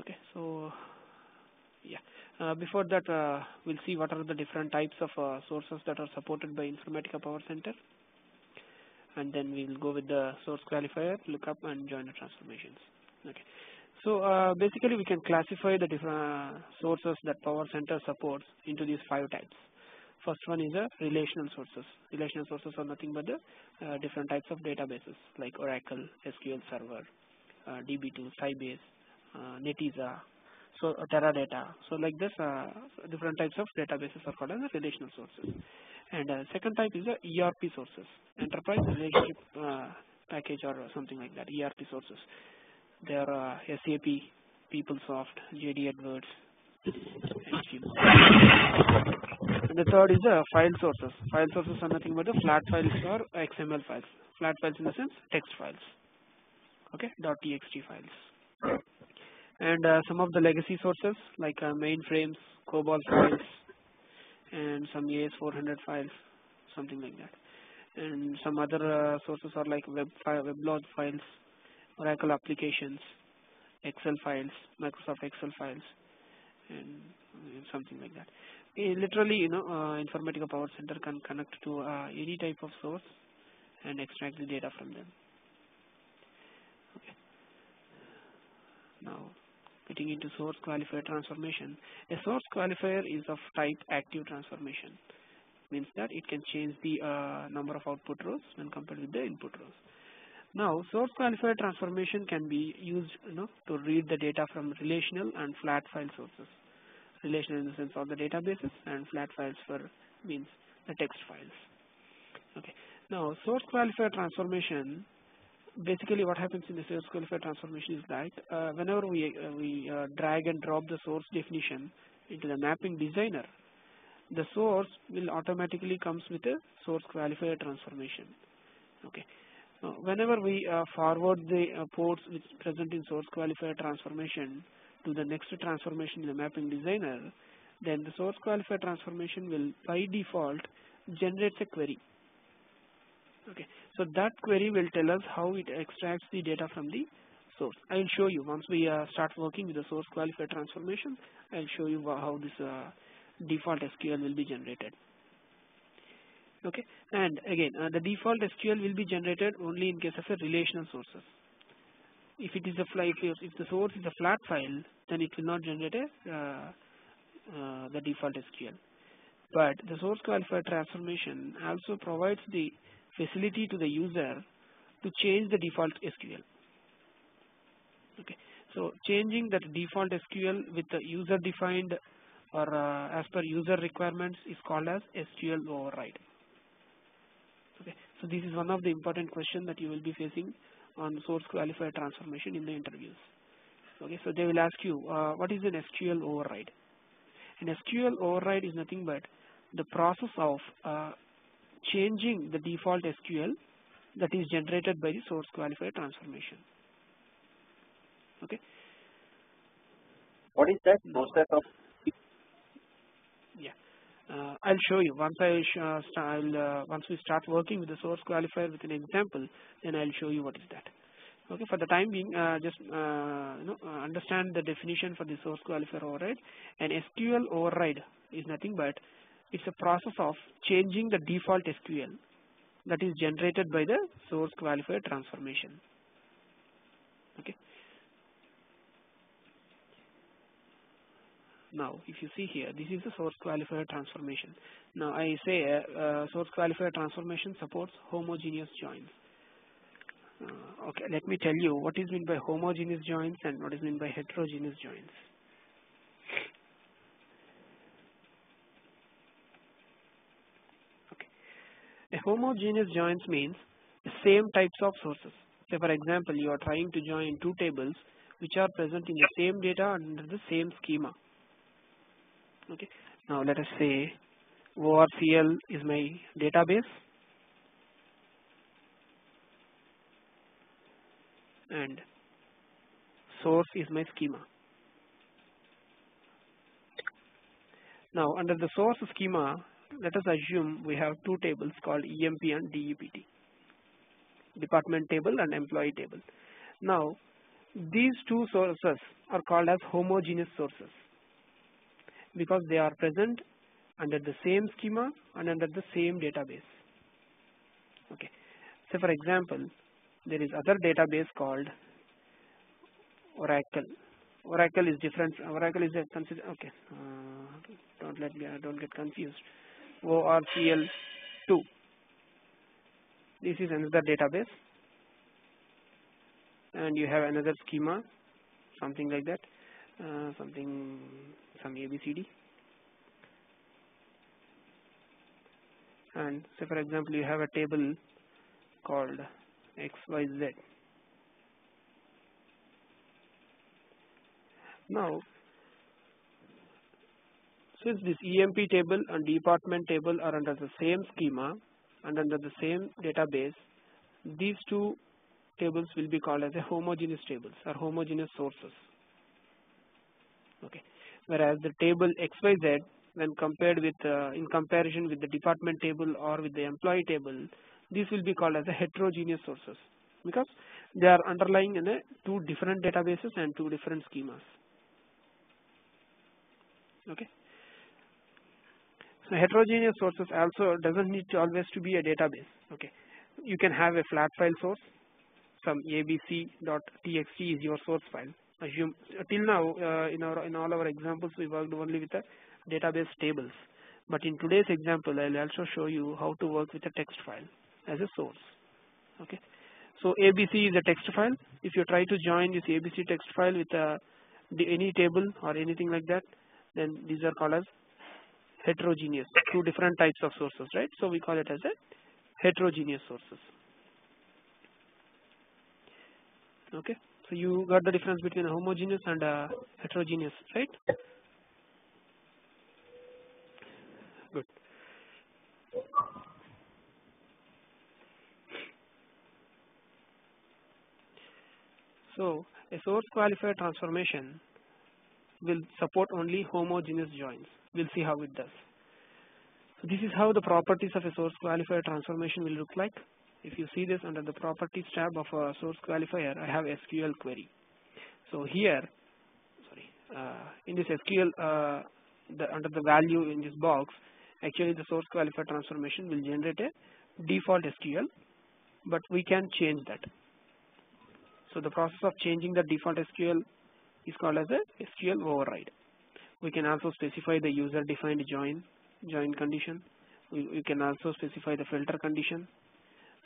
Okay, so yeah. Uh, before that, uh, we'll see what are the different types of uh, sources that are supported by Informatica Power Center, and then we'll go with the source qualifier, lookup, and joiner transformations. Okay. So uh, basically, we can classify the different sources that Power Center supports into these five types. First one is the relational sources. Relational sources are nothing but the uh, different types of databases like Oracle, SQL Server, uh, DB2, Sybase, uh, Netezza, so uh, Teradata. So like this, uh, different types of databases are called as relational sources. And uh, second type is the ERP sources, Enterprise Relationship uh, Package or something like that, ERP sources. They are uh, SAP, PeopleSoft, JD Edwards, and the third is the file sources. File sources are nothing but the flat files or XML files. Flat files in the sense text files. Okay, .txt files. And uh, some of the legacy sources like uh, mainframes, COBOL files, and some AS400 files, something like that. And some other uh, sources are like web file, weblog files, Oracle applications, Excel files, Microsoft Excel files, and something like that. Uh, literally, you know, uh, Informatica Power Center can connect to uh, any type of source and extract the data from them. Now, getting into source qualifier transformation. A source qualifier is of type active transformation. Means that it can change the uh, number of output rows when compared with the input rows. Now, source qualifier transformation can be used, you know, to read the data from relational and flat file sources relational in the sense of the databases and flat files for means the text files. Okay. Now source qualifier transformation basically what happens in the source qualifier transformation is that uh, whenever we uh, we uh, drag and drop the source definition into the mapping designer the source will automatically comes with a source qualifier transformation okay now, whenever we uh, forward the uh, ports which present in source qualifier transformation to the next transformation in the mapping designer, then the source qualifier transformation will by default generates a query. Okay, so that query will tell us how it extracts the data from the source. I will show you once we uh, start working with the source qualifier transformation. I will show you how this uh, default SQL will be generated. Okay, and again uh, the default SQL will be generated only in case of a relational sources if it is a flat, if the source is a flat file, then it will not generate a uh, uh, the default SQL. But the source qualifier transformation also provides the facility to the user to change the default SQL. Okay, so changing that default SQL with the user defined or uh, as per user requirements is called as SQL override. Okay, so this is one of the important questions that you will be facing on source qualifier transformation in the interviews. Okay, so they will ask you uh, what is an SQL override. An SQL override is nothing but the process of uh, changing the default SQL that is generated by the source qualifier transformation. Okay. What is that process of? Yeah. Uh, I'll show you once I uh, I'll, uh, once we start working with the source qualifier with an example then I'll show you what is that okay for the time being uh, just uh, you know, uh, understand the definition for the source qualifier override and SQL override is nothing but it's a process of changing the default SQL that is generated by the source qualifier transformation okay Now, if you see here, this is the source qualifier transformation. Now, I say uh, uh, source qualifier transformation supports homogeneous joins. Uh, okay, let me tell you what is meant by homogeneous joins and what is meant by heterogeneous joins. A homogeneous joins means the same types of sources. Say, for example, you are trying to join two tables which are present in the same data under the same schema. Okay. Now let us say ORCL is my database. And source is my schema. Now under the source schema let us assume we have two tables called EMP and DEPT department table and employee table. Now these two sources are called as homogeneous sources because they are present under the same schema and under the same database. Okay. So for example there is other database called oracle. Oracle is different. Oracle is a okay. Uh, don't let me don't get confused orcl 2 this is another database. And you have another schema something like that uh, something some abcd and say for example you have a table called xyz now since this EMP table and department table are under the same schema and under the same database. These two tables will be called as a homogeneous tables or homogeneous sources. Okay. Whereas the table xyz when compared with uh, in comparison with the department table or with the employee table these will be called as a heterogeneous sources because they are underlying in a two different databases and two different schemas. Okay so heterogeneous sources also doesn't need to always to be a database okay? You can have a flat file source. Some abc.txt is your source file. Assume till now uh, in our in all our examples we worked only with the database tables. But in today's example I'll also show you how to work with a text file as a source okay? So ABC is a text file. If you try to join this ABC text file with a, any table or anything like that then these are called as heterogeneous two different types of sources right? So we call it as a heterogeneous sources. Okay? So you got the difference between a homogeneous and a heterogeneous right? Good. So a source qualifier transformation will support only homogeneous joins we'll see how it does. So this is how the properties of a source qualifier transformation will look like. If you see this under the properties tab of a source qualifier I have SQL query. So here sorry uh, in this SQL uh, the, under the value in this box actually the source qualifier transformation will generate a default SQL but we can change that. So the process of changing the default SQL is called as a SQL override we can also specify the user defined join join condition. We, we can also specify the filter condition.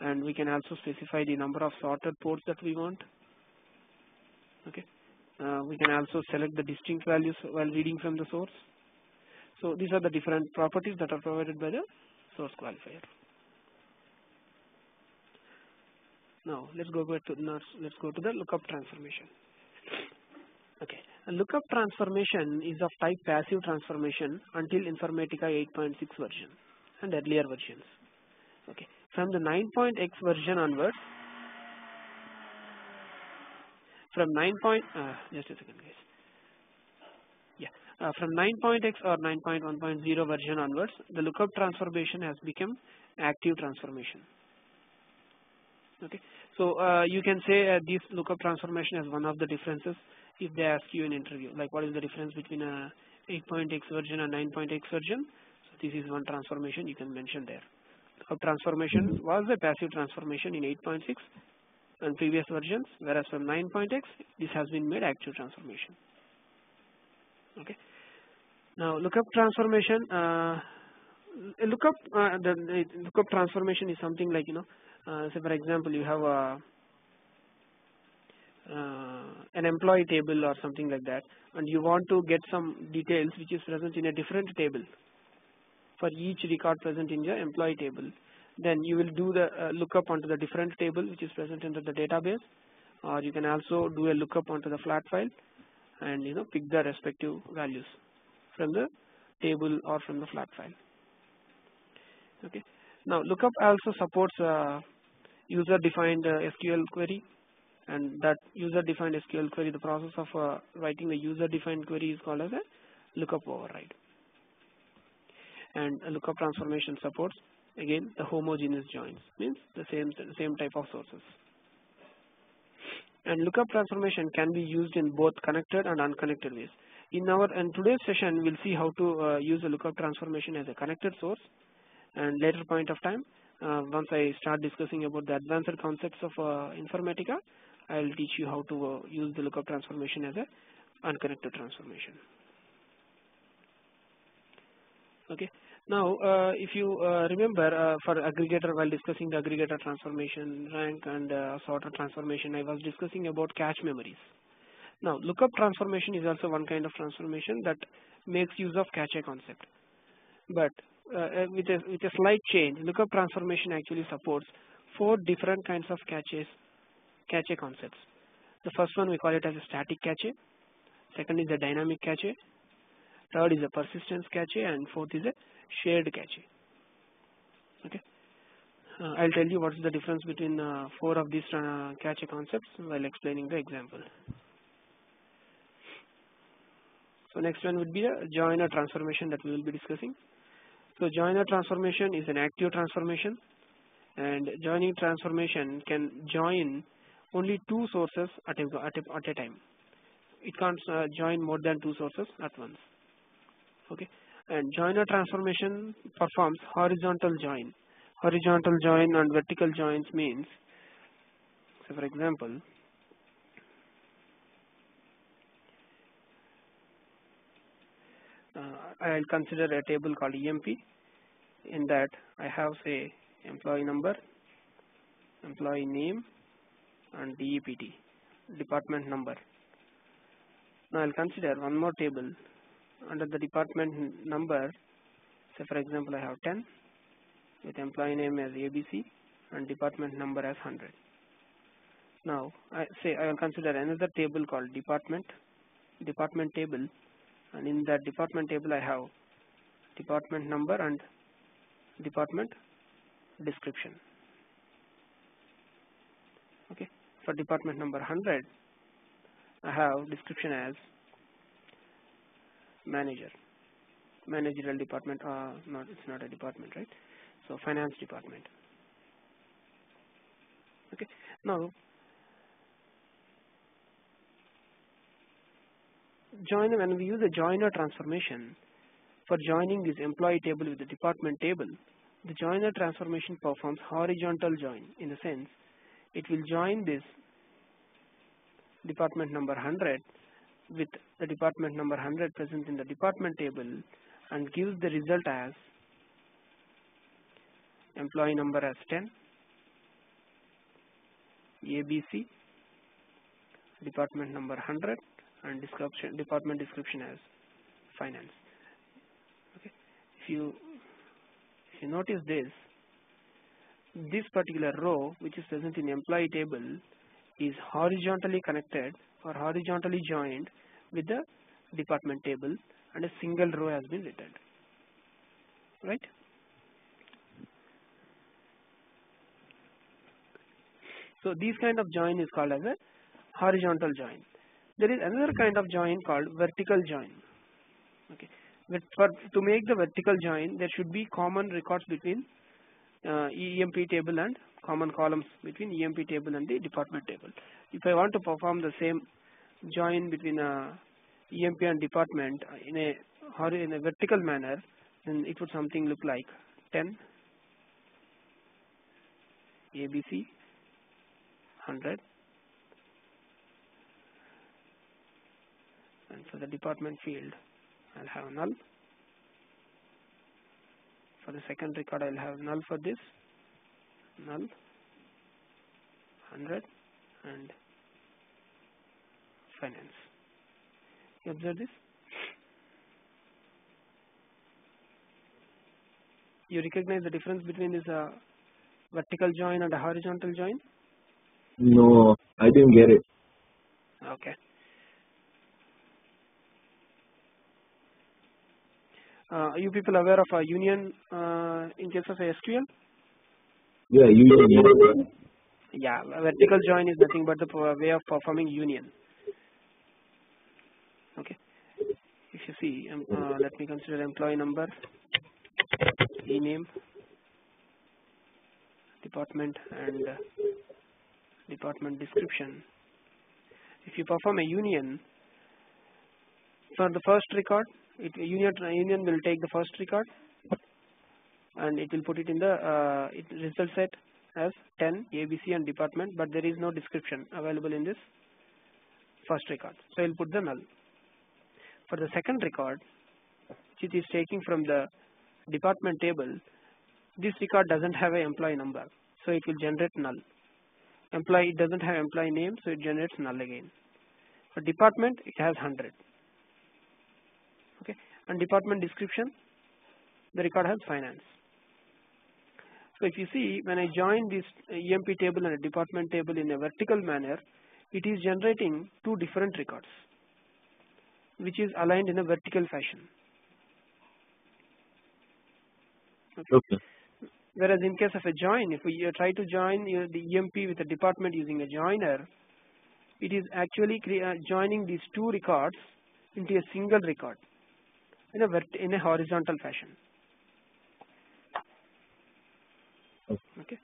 And we can also specify the number of sorted ports that we want. Okay? Uh, we can also select the distinct values while reading from the source. So these are the different properties that are provided by the source qualifier. Now let's go back to let's go to the lookup transformation. Okay lookup transformation is of type passive transformation until informatica 8.6 version and earlier versions. Okay. From the 9.x version onwards from 9. Point, uh, just a second guys. Yeah. Uh, from 9.x or 9.1.0 version onwards the lookup transformation has become active transformation. Okay. So uh, you can say uh, this lookup transformation as one of the differences if they ask you in interview like what is the difference between a 8.x version and 9.x version? So this is one transformation you can mention there. Lookup transformation was a passive transformation in 8.6 and previous versions whereas from 9.x this has been made active transformation. Okay. Now lookup transformation uh, lookup uh, the, lookup transformation is something like you know uh, say for example you have a an employee table or something like that and you want to get some details which is present in a different table for each record present in your employee table then you will do the uh, lookup onto the different table which is present into the database or you can also do a lookup onto the flat file and you know pick the respective values from the table or from the flat file. Okay. Now lookup also supports uh, user defined uh, SQL query and that user defined SQL query the process of uh, writing the user defined query is called as a lookup override. And a lookup transformation supports again the homogeneous joins means the same same type of sources. And lookup transformation can be used in both connected and unconnected ways. In our in today's session, we'll see how to uh, use a lookup transformation as a connected source, and later point of time, uh, once I start discussing about the advanced concepts of uh, Informatica, I'll teach you how to uh, use the lookup transformation as a unconnected transformation. Okay. Now, uh, if you uh, remember uh, for aggregator while discussing the aggregator transformation, rank and sorter transformation, I was discussing about cache memories. Now, lookup transformation is also one kind of transformation that makes use of cache concept. But with a with a slight change, lookup transformation actually supports four different kinds of caches cache concepts. The first one we call it as a static cache. Second is a dynamic cache. Third is a persistence cache, and fourth is a shared cache. Okay. Uh, I'll tell you what's the difference between uh, four of these uh, cache concepts while explaining the example. So next one would be the joiner transformation that we will be discussing. So joiner transformation is an active transformation and joining transformation can join only two sources at a, at a, at a time. It can't uh, join more than two sources at once. Okay and joiner transformation performs horizontal join. Horizontal join and vertical joins means, so for example, uh, I will consider a table called EMP. In that, I have say employee number, employee name, and DEPT, department number. Now I will consider one more table. Under the department number say for example I have 10 with employee name as ABC and department number as 100 now I say I will consider another table called department department table and in that department table I have department number and department description okay for department number 100 I have description as manager. Managerial department uh, not it's not a department right? So finance department. Okay. Now join when we use a joiner transformation for joining this employee table with the department table the joiner transformation performs horizontal join in the sense it will join this department number 100 with the department number 100 present in the department table and gives the result as employee number as 10 ABC department number 100 and description department description as finance. Okay. If you if you notice this this particular row which is present in employee table is horizontally connected or horizontally joined with the department table and a single row has been written. Right? So this kind of join is called as a horizontal join. There is another kind of join called vertical join. Okay. But for to make the vertical join there should be common records between Uh, EMP table and common columns between EMP table and the department table. If I want to perform the same join between uh, a EMP and department in a or in a vertical manner then it would something look like 10 ABC 100 and for the department field I'll have null for the second record I'll have null for this null 100 and finance. You observe this? You recognize the difference between this uh, vertical join and a horizontal join? No, I didn't get it. Okay. Uh, are you people aware of a union uh, in case of SQL? Yeah, union. Yeah, vertical join is nothing but the way of performing union. Okay. If you see, um, uh, let me consider employee number, e name, department, and uh, department description. if you perform a union for the first record, it union union will take the first record and it will put it in the uh, it result set as 10 ABC and department, but there is no description available in this first record. So I will put the null. For the second record, which is taking from the department table, this record doesn't have a employee number, so it will generate null. Employee it doesn't have employee name, so it generates null again. For department, it has 100. And department description, the record has finance. So if you see, when I join this EMP table and a department table in a vertical manner, it is generating two different records, which is aligned in a vertical fashion. Okay. okay. Whereas in case of a join, if we try to join the EMP with a department using a joiner, it is actually joining these two records into a single record in a in a horizontal fashion. Okay.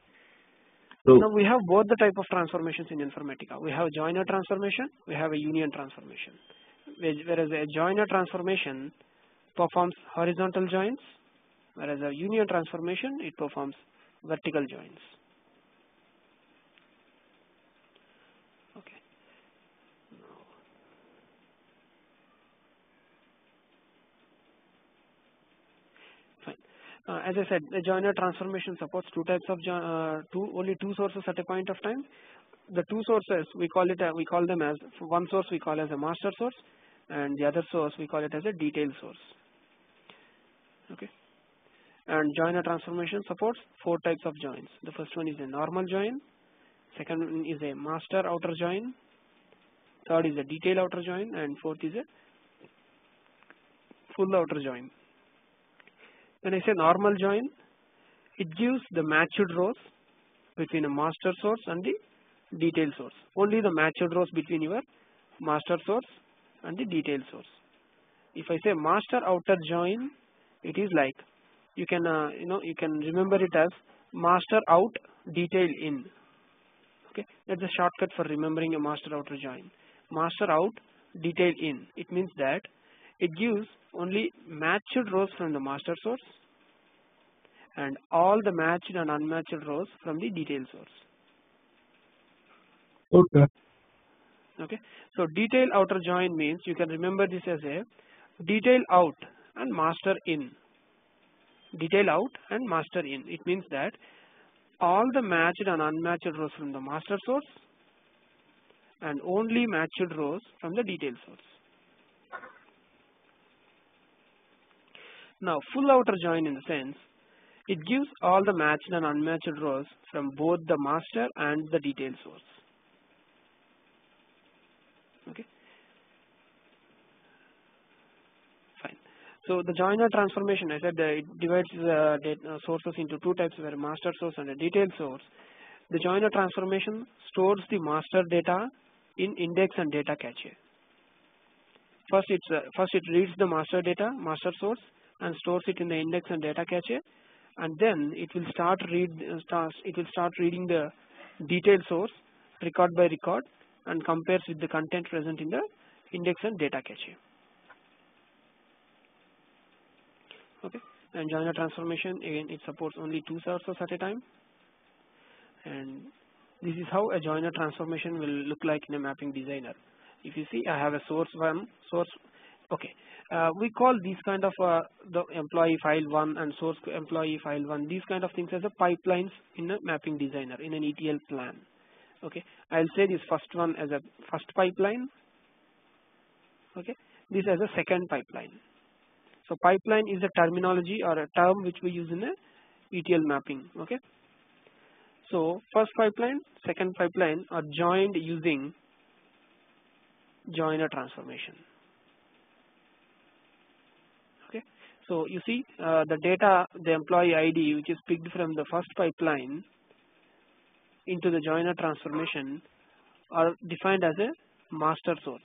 So now we have both the type of transformations in Informatica. We have a joiner transformation, we have a union transformation. Whereas a joiner transformation performs horizontal joins, whereas a union transformation it performs vertical joins. Uh, as I said, the joiner transformation supports two types of uh, two only two sources at a point of time. The two sources we call it uh, we call them as one source we call as a master source, and the other source we call it as a detail source. Okay, and joiner transformation supports four types of joins. The first one is a normal join, second one is a master outer join, third is a detail outer join, and fourth is a full outer join. When I say normal join, it gives the matched rows between a master source and the detail source. Only the matched rows between your master source and the detail source. If I say master outer join, it is like you can uh, you know you can remember it as master out detail in. Okay, that's a shortcut for remembering a master outer join. Master out detail in. It means that it gives only matched rows from the master source and all the matched and unmatched rows from the detail source. Okay. Okay. So detail outer join means you can remember this as a detail out and master in. Detail out and master in. It means that all the matched and unmatched rows from the master source and only matched rows from the detail source. Now full outer join in the sense it gives all the matched and unmatched rows from both the master and the detail source. Okay. Fine. So the joiner transformation, I said it divides the uh, sources into two types, where master source and a detail source. The joiner transformation stores the master data in index and data cache. First, it's uh, first it reads the master data, master source, and stores it in the index and data cache and then it will start read uh, it will start reading the detailed source record by record and compares with the content present in the index and data cache. Okay, and joiner transformation again it supports only two sources at a time, and this is how a joiner transformation will look like in a mapping designer. If you see, I have a source one source. Okay, uh, we call these kind of uh, the employee file 1 and source employee file 1 these kind of things as a pipelines in a mapping designer in an ETL plan. Okay. I'll say this first one as a first pipeline. Okay. This as a second pipeline. So pipeline is a terminology or a term which we use in a ETL mapping. Okay. So first pipeline second pipeline are joined using joiner transformation So you see uh, the data, the employee ID which is picked from the first pipeline into the joiner transformation are defined as a master source.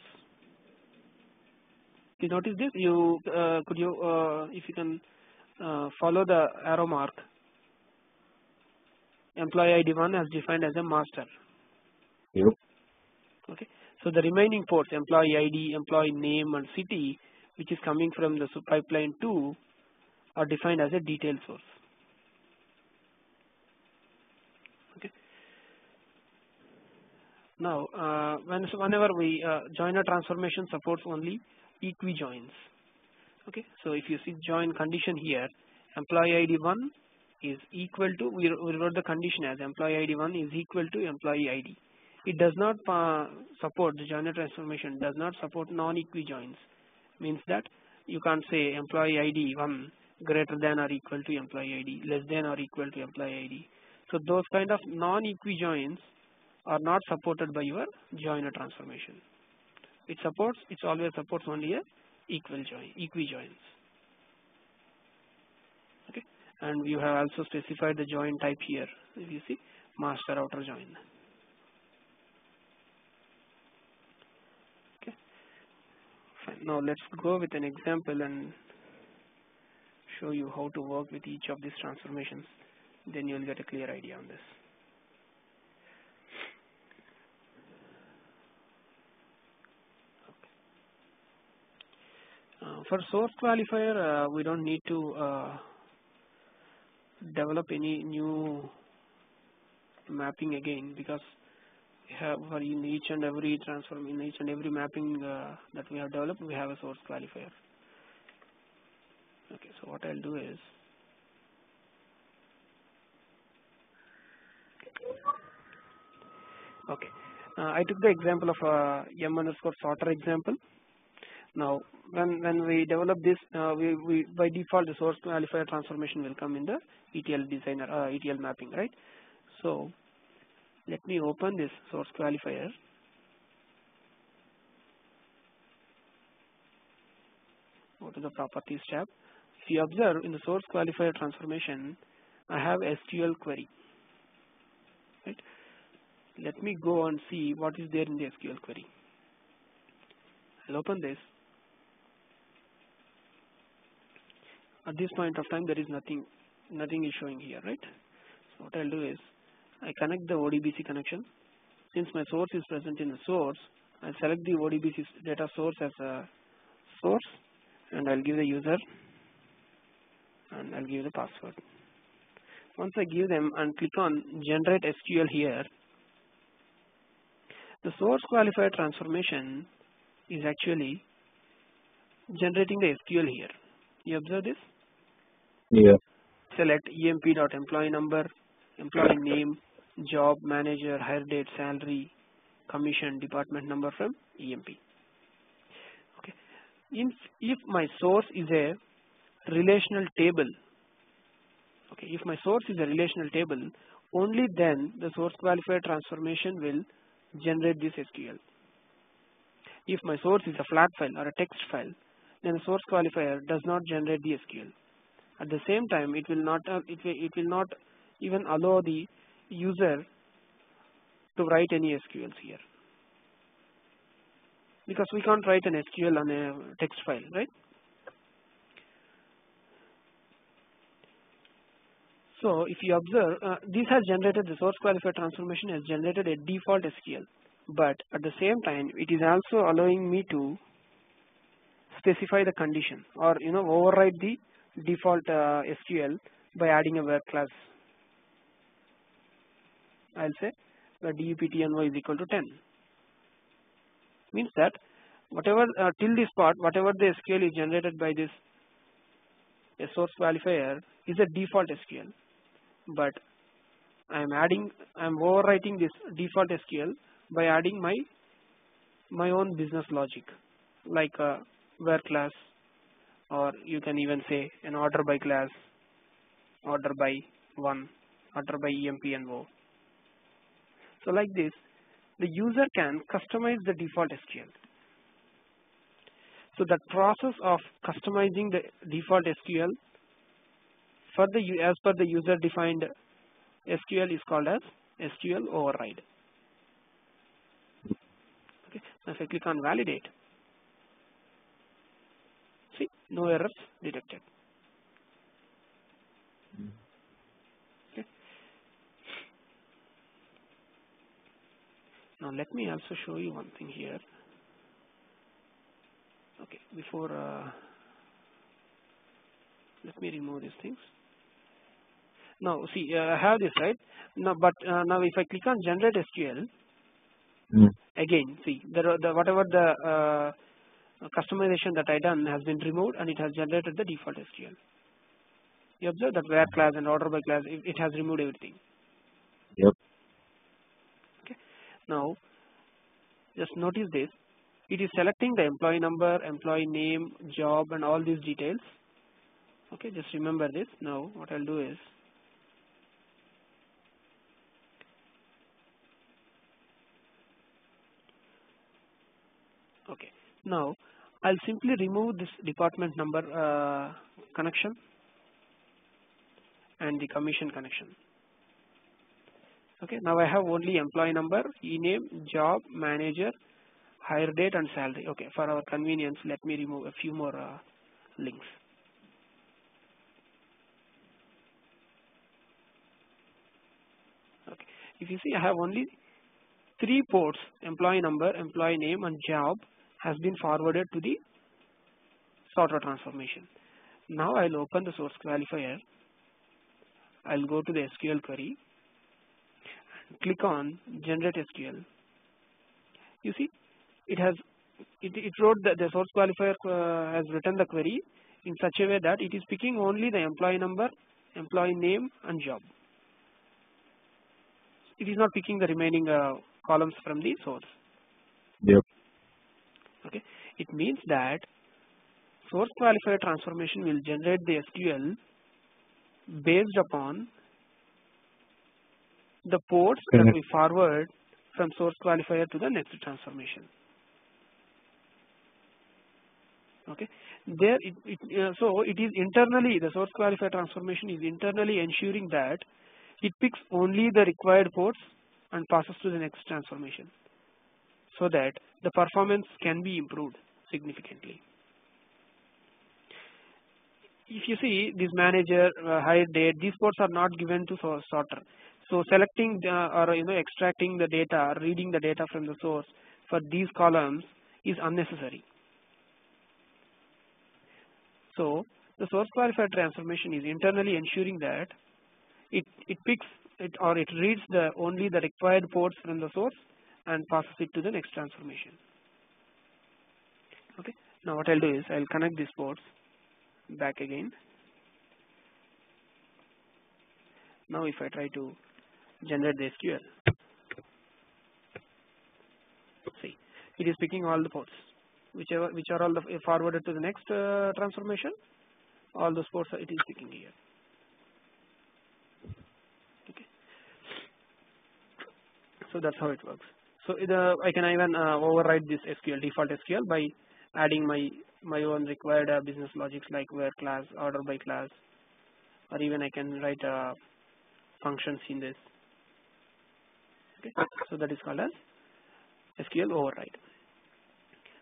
You notice this? You uh, could you uh, if you can uh, follow the arrow mark. Employee ID one as defined as a master. Yep. Okay. So the remaining ports, employee ID, employee name and city, which is coming from the pipeline 2 are defined as a detail source. Okay. Now, uh, when, whenever we uh, joiner transformation supports only equi joins. Okay. So if you see join condition here, employee ID 1 is equal to, we, we wrote the condition as employee ID 1 is equal to employee ID. It does not uh, support, the joiner transformation does not support non-equi joins. Means that you can't say employee ID 1 greater than or equal to employee ID, less than or equal to employee ID. So those kind of non-equi joins are not supported by your joiner transformation. It supports, it always supports only a equal join, equi joins. Okay, and you have also specified the join type here. If you see master outer join. Okay, fine. Now let's go with an example and show you how to work with each of these transformations. Then you'll get a clear idea on this. Uh, for source qualifier, uh, we don't need to uh, develop any new mapping again because have for in each and every transform in each and every mapping uh, that we have developed, we have a source qualifier. Okay, so what I'll do is okay. Uh, I took the example of uh, m underscore sorter example. Now, when when we develop this, uh, we, we by default the source qualifier transformation will come in the ETL designer uh, ETL mapping, right? So, let me open this source qualifier. Go to the properties tab. If you observe in the source qualifier transformation, I have SQL query. Right? Let me go and see what is there in the SQL query. I'll open this. At this point of time, there is nothing, nothing is showing here, right? So what I'll do is, I connect the ODBC connection. Since my source is present in the source, I'll select the ODBC data source as a source, and I'll give the user, and I'll give the password. Once I give them and click on generate SQL here, the source qualifier transformation is actually generating the SQL here. You observe this? Yeah. Select emp.employee number, employee name, job, manager, hire date, salary, commission, department number from EMP. Okay. If, if my source is a relational table, okay, if my source is a relational table, only then the source qualifier transformation will generate this SQL. If my source is a flat file or a text file, then the source qualifier does not generate the SQL. At the same time, it will not uh, it it will not even allow the user to write any SQLs here because we can't write an SQL on a text file, right? So if you observe, uh, this has generated the source qualifier transformation has generated a default SQL, but at the same time, it is also allowing me to specify the condition or you know override the default uh, SQL by adding a where class. I'll say the deptno is equal to 10. Means that whatever uh, till this part, whatever the SQL is generated by this source qualifier is a default SQL, but I am adding, I am overwriting this default SQL by adding my my own business logic, like a where class, or you can even say an order by class, order by one, order by EMP and. So like this, the user can customize the default SQL. So that process of customizing the default SQL for the as per the user defined SQL is called as SQL override. Okay. Now if I click on validate, see no errors detected. Now let me also show you one thing here. Okay, before uh, let me remove these things. Now see, uh, I have this right now, but uh, now if I click on generate SQL, Mm. again see the, the whatever the uh, customization that I done has been removed and it has generated the default SQL. You observe that where class and order by class it, it has removed everything. Yep. Now just notice this it is selecting the employee number, employee name, job and all these details. Okay, just remember this. Now what I'll do is okay now I'll simply remove this department number uh, connection and the commission connection okay now I have only employee number e-name job manager hire date and salary. Okay for our convenience let me remove a few more uh, links. Okay if you see I have only three ports employee number employee name and job has been forwarded to the sorter transformation. Now I'll open the source qualifier. I'll go to the SQL query click on generate SQL you see it has it, it wrote that the source qualifier uh, has written the query in such a way that it is picking only the employee number employee name and job. It is not picking the remaining uh, columns from the source. Yep. okay. It means that source qualifier transformation will generate the SQL based upon the ports that we forward from source qualifier to the next transformation. Okay? There it, it uh, so it is internally the source qualifier transformation is internally ensuring that it picks only the required ports and passes to the next transformation so that the performance can be improved significantly. If you see this manager uh, hire date these ports are not given to so- sorter so selecting the, or you know extracting the data reading the data from the source for these columns is unnecessary. So the source qualifier transformation is internally ensuring that it it picks it or it reads the only the required ports from the source and passes it to the next transformation. Okay. Now what I'll do is I'll connect these ports back again. Now if I try to generate the SQL see it is picking all the ports whichever which are all the forwarded to the next uh, transformation all those ports it is picking here. Okay. So that's how it works. So the I can even uh, override this SQL default SQL by adding my my own required uh, business logics like where class order by class or even I can write uh, functions in this okay so that is called as SQL override.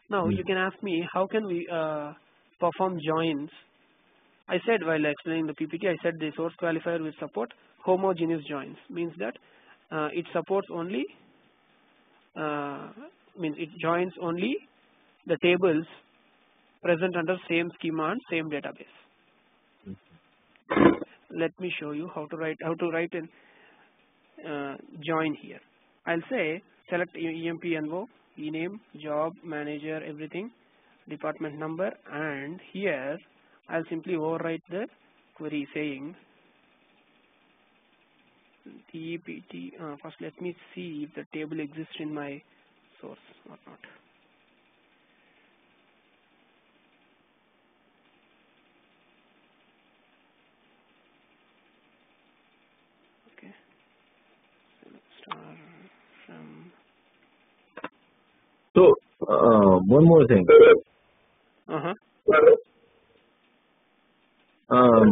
Now you can ask me how can we uh, perform joins? I said while explaining the PPT I said the source qualifier will support homogeneous joins. Means that uh, it supports only uh, means it joins only the tables present under same schema and same database. Let me show you how to write how to write an uh, join here. I'll say select EMPNO ename job manager everything department number and here I'll simply overwrite the query saying DEPT uh, first let me see if the table exists in my source or not star from So, uh, one more thing. uh huh Um,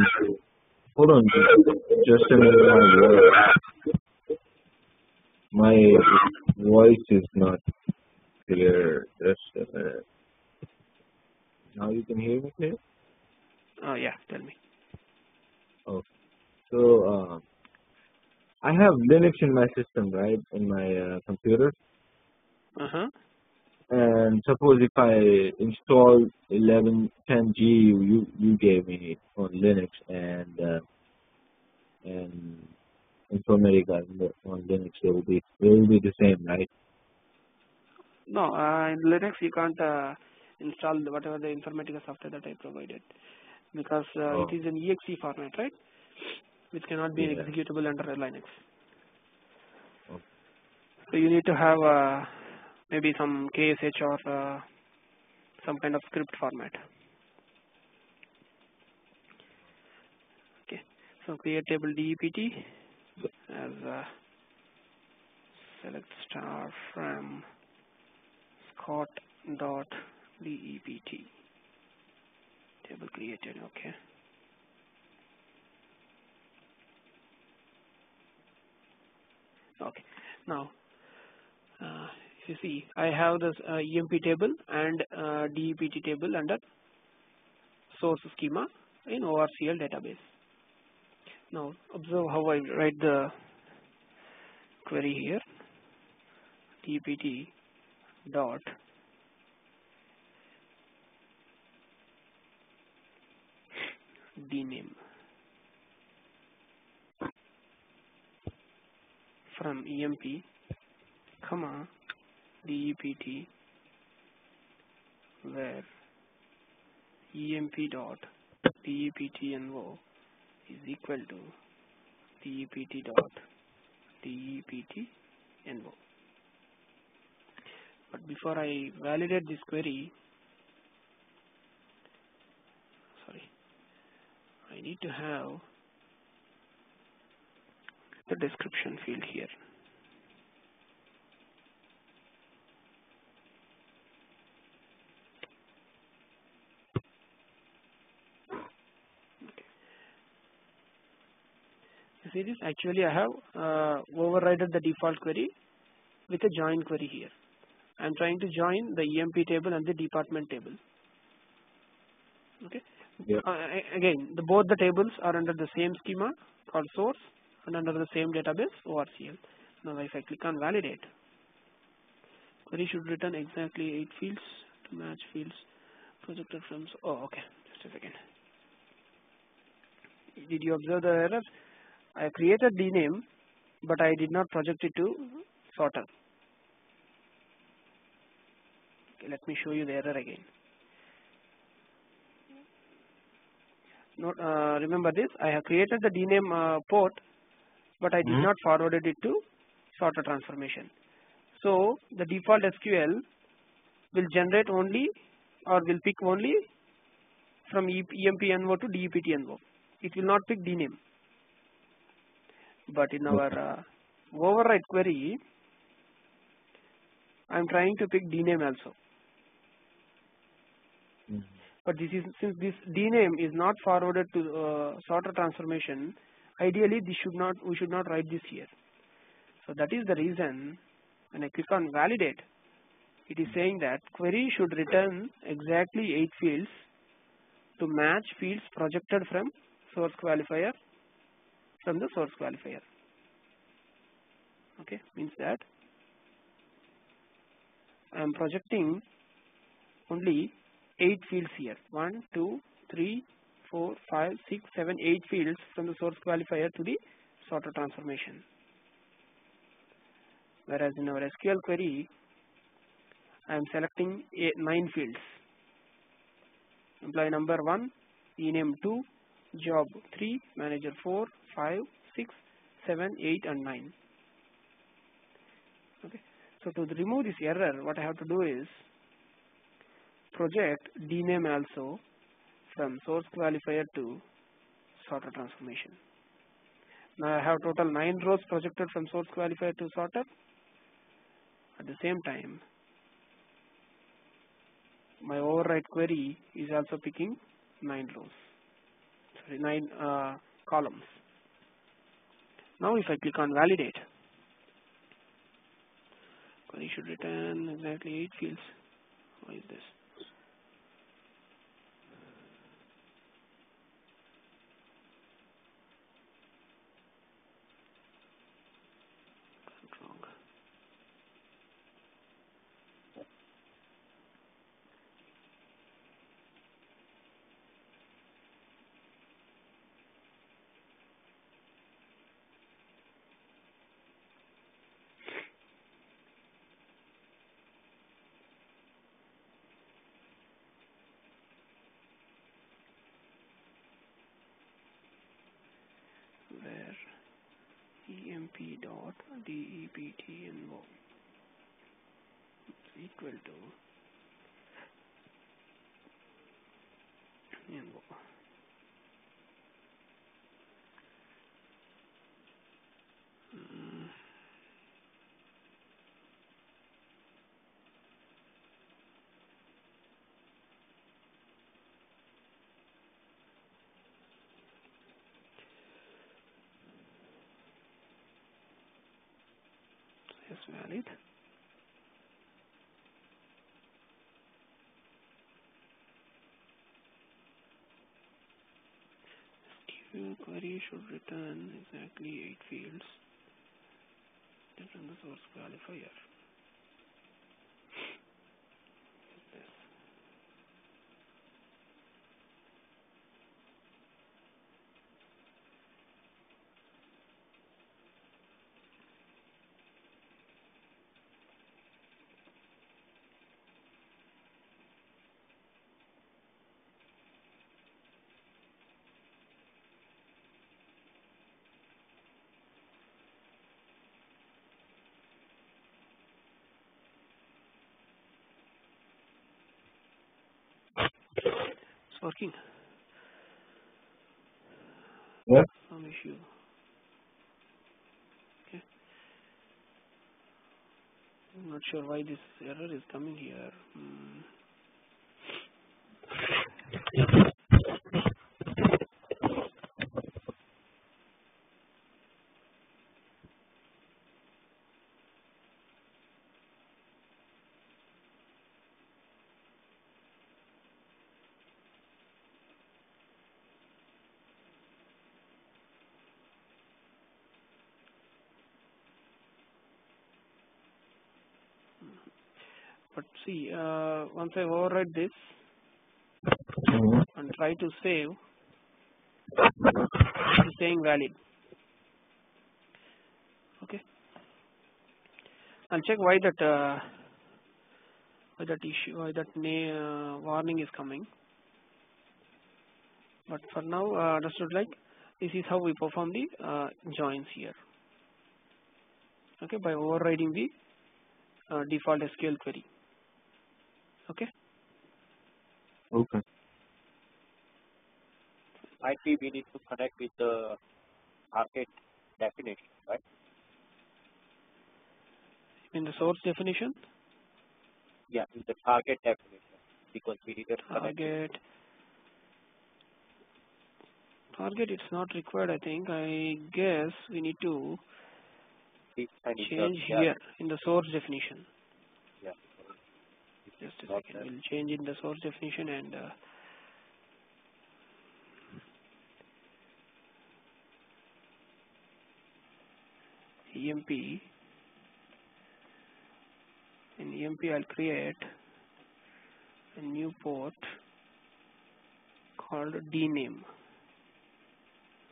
hold on, just a minute. My voice, is not clear. Just a minute. Now you can hear me clear. oh yeah tell me Okay. So, uh, I have Linux in my system, right, in my uh, computer. Uh-huh. And suppose if I install 1110G you you gave me on Linux and uh, and Informatica on Linux, it will be it will be the same, right? No, uh, in Linux you can't uh, install whatever the Informatica software that I provided because uh, Oh. it is in exe format, right? Which cannot be Yeah. executable under Linux. Okay. So you need to have uh, maybe some KSH or uh, some kind of script format. Okay, so create table DEPT as uh, select star from Scott dot DEPT table created. Okay. Okay. Now, uh, you see, I have this uh, EMP table and uh, DEPT table under source schema in ORCL database. Now, observe how I write the query here. DEPT dot dname from EMP, comma DEPT where? EMP dot DEPTNO is equal to DEPT dot DEPTNO. But before I validate this query, sorry, I need to have the description field here. You see this? Actually, I have uh, overridden the default query with a join query here. I am trying to join the EMP table and the department table. Okay. Yeah. Uh, again, the, both the tables are under the same schema called source and under the same database ORCL. Now, if I click on validate, query should return exactly eight fields to match fields projected from. Oh, okay. Just a second. Did you observe the error? I created the name, but I did not project it to sorter. Okay, let me show you the error again. Note, uh, remember this, I have created the dname uh, port, but I did Mhm. not forwarded it to sorter transformation. So the default SQL will generate only or will pick only from EMPNO to DEPTNO. It will not pick dname. But in our uh, override query, I am trying to pick dname also. Mhm. But this is since this dname is not forwarded to uh, sorter transformation, ideally this should not we should not write this here. So that is the reason when I click on validate, it is saying that query should return exactly eight fields to match fields projected from source qualifier from the source qualifier. Okay, means that I am projecting only eight fields here. One, two, three, four, five, six, seven, eight fields from the source qualifier to the sorter transformation. Whereas in our SQL query, I am selecting eight, nine fields. Employee number one, ename two, job three, manager four, five, six, seven, eight, and nine. Okay. So to remove this error, what I have to do is project dname also from source qualifier to sorter transformation. Now I have total 9 rows projected from source qualifier to sorter. At the same time, my override query is also picking 9 rows, sorry 9 uh, columns. Now if I click on validate, query should return exactly 8 fields. Why is this? wrong. emp dot deptno is equal to nvo. Mm. is valid. STU query should return exactly eight fields. Return the source qualifier. This. It's working. Yeah. Some issue. Okay. I'm not sure why this error is coming here. Hmm. But see, uh, once I override this Mm-hmm. and try to save, it's saying valid. Okay. I'll check why that uh, why that issue why that uh, warning is coming. But for now, uh, understood like this is how we perform the uh, joins here. Okay, by overriding the uh, default SQL query. Okay. Okay. might be we need to connect with the target definition, right? In the source definition, Yeah, in the target definition because we didn't connect it. target target it's not required I think I guess we need to this and in the- change here in the source definition Yeah. Just a second. we'll change in the source definition and uh, EMP in EMP I'll create a new port called dname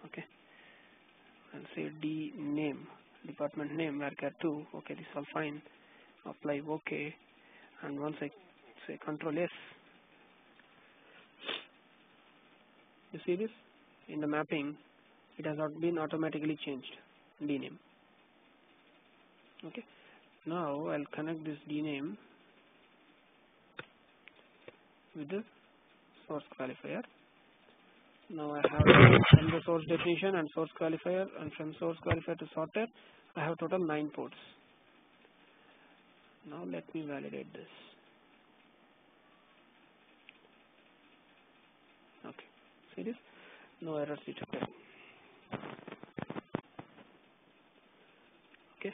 okay. I'll say dname department name varchar 2 okay this is all fine. Apply ok and once I say control S you see this? In the mapping it has not been automatically changed dname. Okay. Now I'll connect this dname with the source qualifier. Now I have from the source definition and source qualifier and from source qualifier to sorter I have total 9 ports now let me validate this. Okay. See this? No errors detected okay.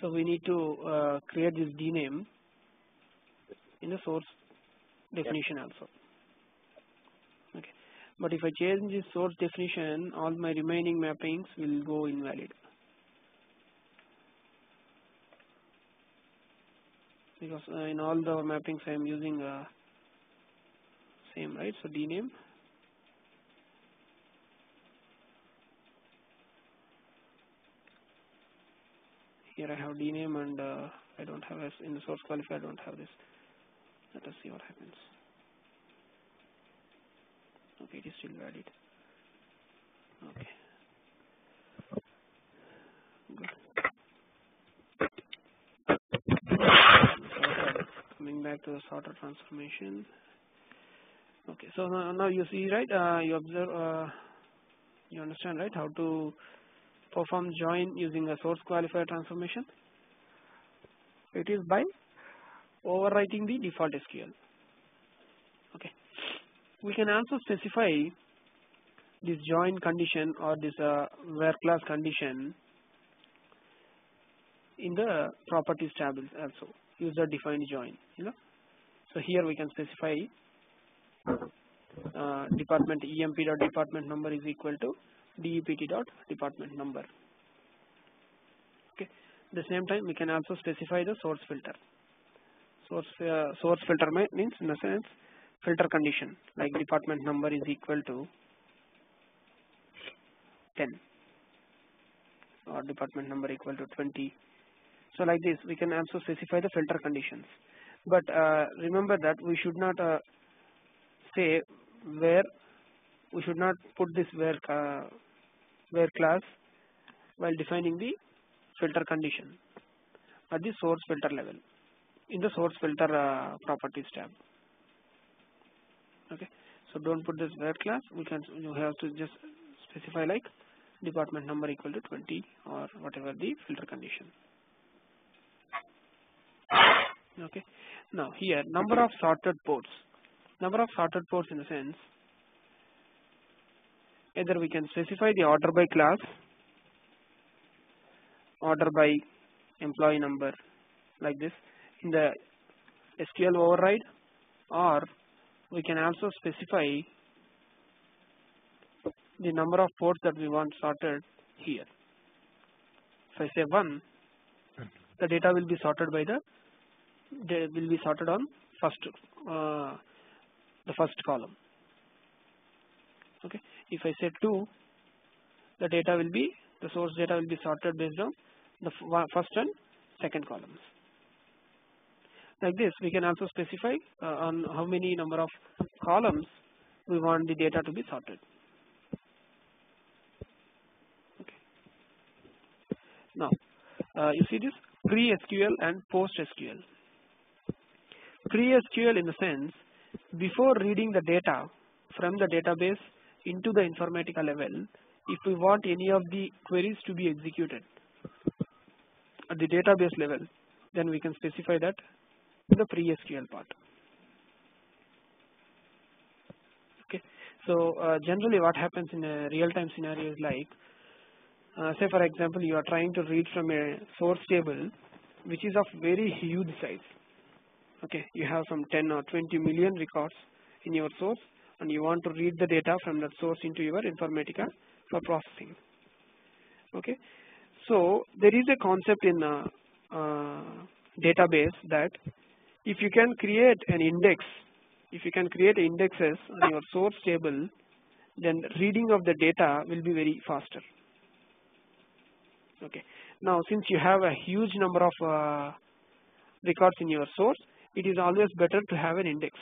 So we need to uh, create this dname in the source definition also. Okay. But if I change this source definition all my remaining mappings will go invalid because uh, in all the mappings I am using uh, same right? So dname. Here I have dname and uh, I don't have this in the source qualifier I don't have this. Let us see what happens. Okay it is still valid. Okay good. Sorted. Coming back to the sorter transformation. Okay, so now, now you see right, uh, you observe, uh, you understand right how to perform join using a source qualifier transformation. It is by overwriting the default SQL. Okay, we can also specify this join condition or this uh, where class condition in the properties tab also user defined join you know. So here we can specify uh, department emp dot department number is equal to dept dot department number. Okay. The same time we can also specify the source filter. Source uh, source filter means in a sense filter condition like department number is equal to 10 or department number equal to 20 so like this we can also specify the filter conditions. But uh, remember that we should not uh, say where we should not put this where uh, where class while defining the filter condition at the source filter level in the source filter uh, properties tab. Okay? So don't put this where class. We can you have to just specify like department number equal to 20 or whatever the filter condition okay? Now here number of sorted ports. Number of sorted ports in the sense either we can specify the order by class order by employee number like this in the SQL override or we can also specify the number of ports that we want sorted here. If I say 1, hmm. the data will be sorted by the, they will be sorted on first, uh, the first column. Okay. If I say 2, the data will be, the source data will be sorted based on the first and second columns. Like this, we can also specify uh, on how many number of columns we want the data to be sorted. Now, uh, you see this pre-SQL and post-SQL. Pre-SQL in the sense, before reading the data from the database into the Informatica level, if we want any of the queries to be executed at the database level, then we can specify that in the pre-SQL part. Okay, so uh, generally what happens in a real-time scenario is like uh, say for example you are trying to read from a source table which is of very huge size okay you have some 10 or 20 million records in your source and you want to read the data from that source into your informatica for processing. Okay so there is a concept in a uh, database that if you can create an index if you can create indexes on your source table then reading of the data will be very faster. Okay now since you have a huge number of uh, records in your source it is always better to have an index.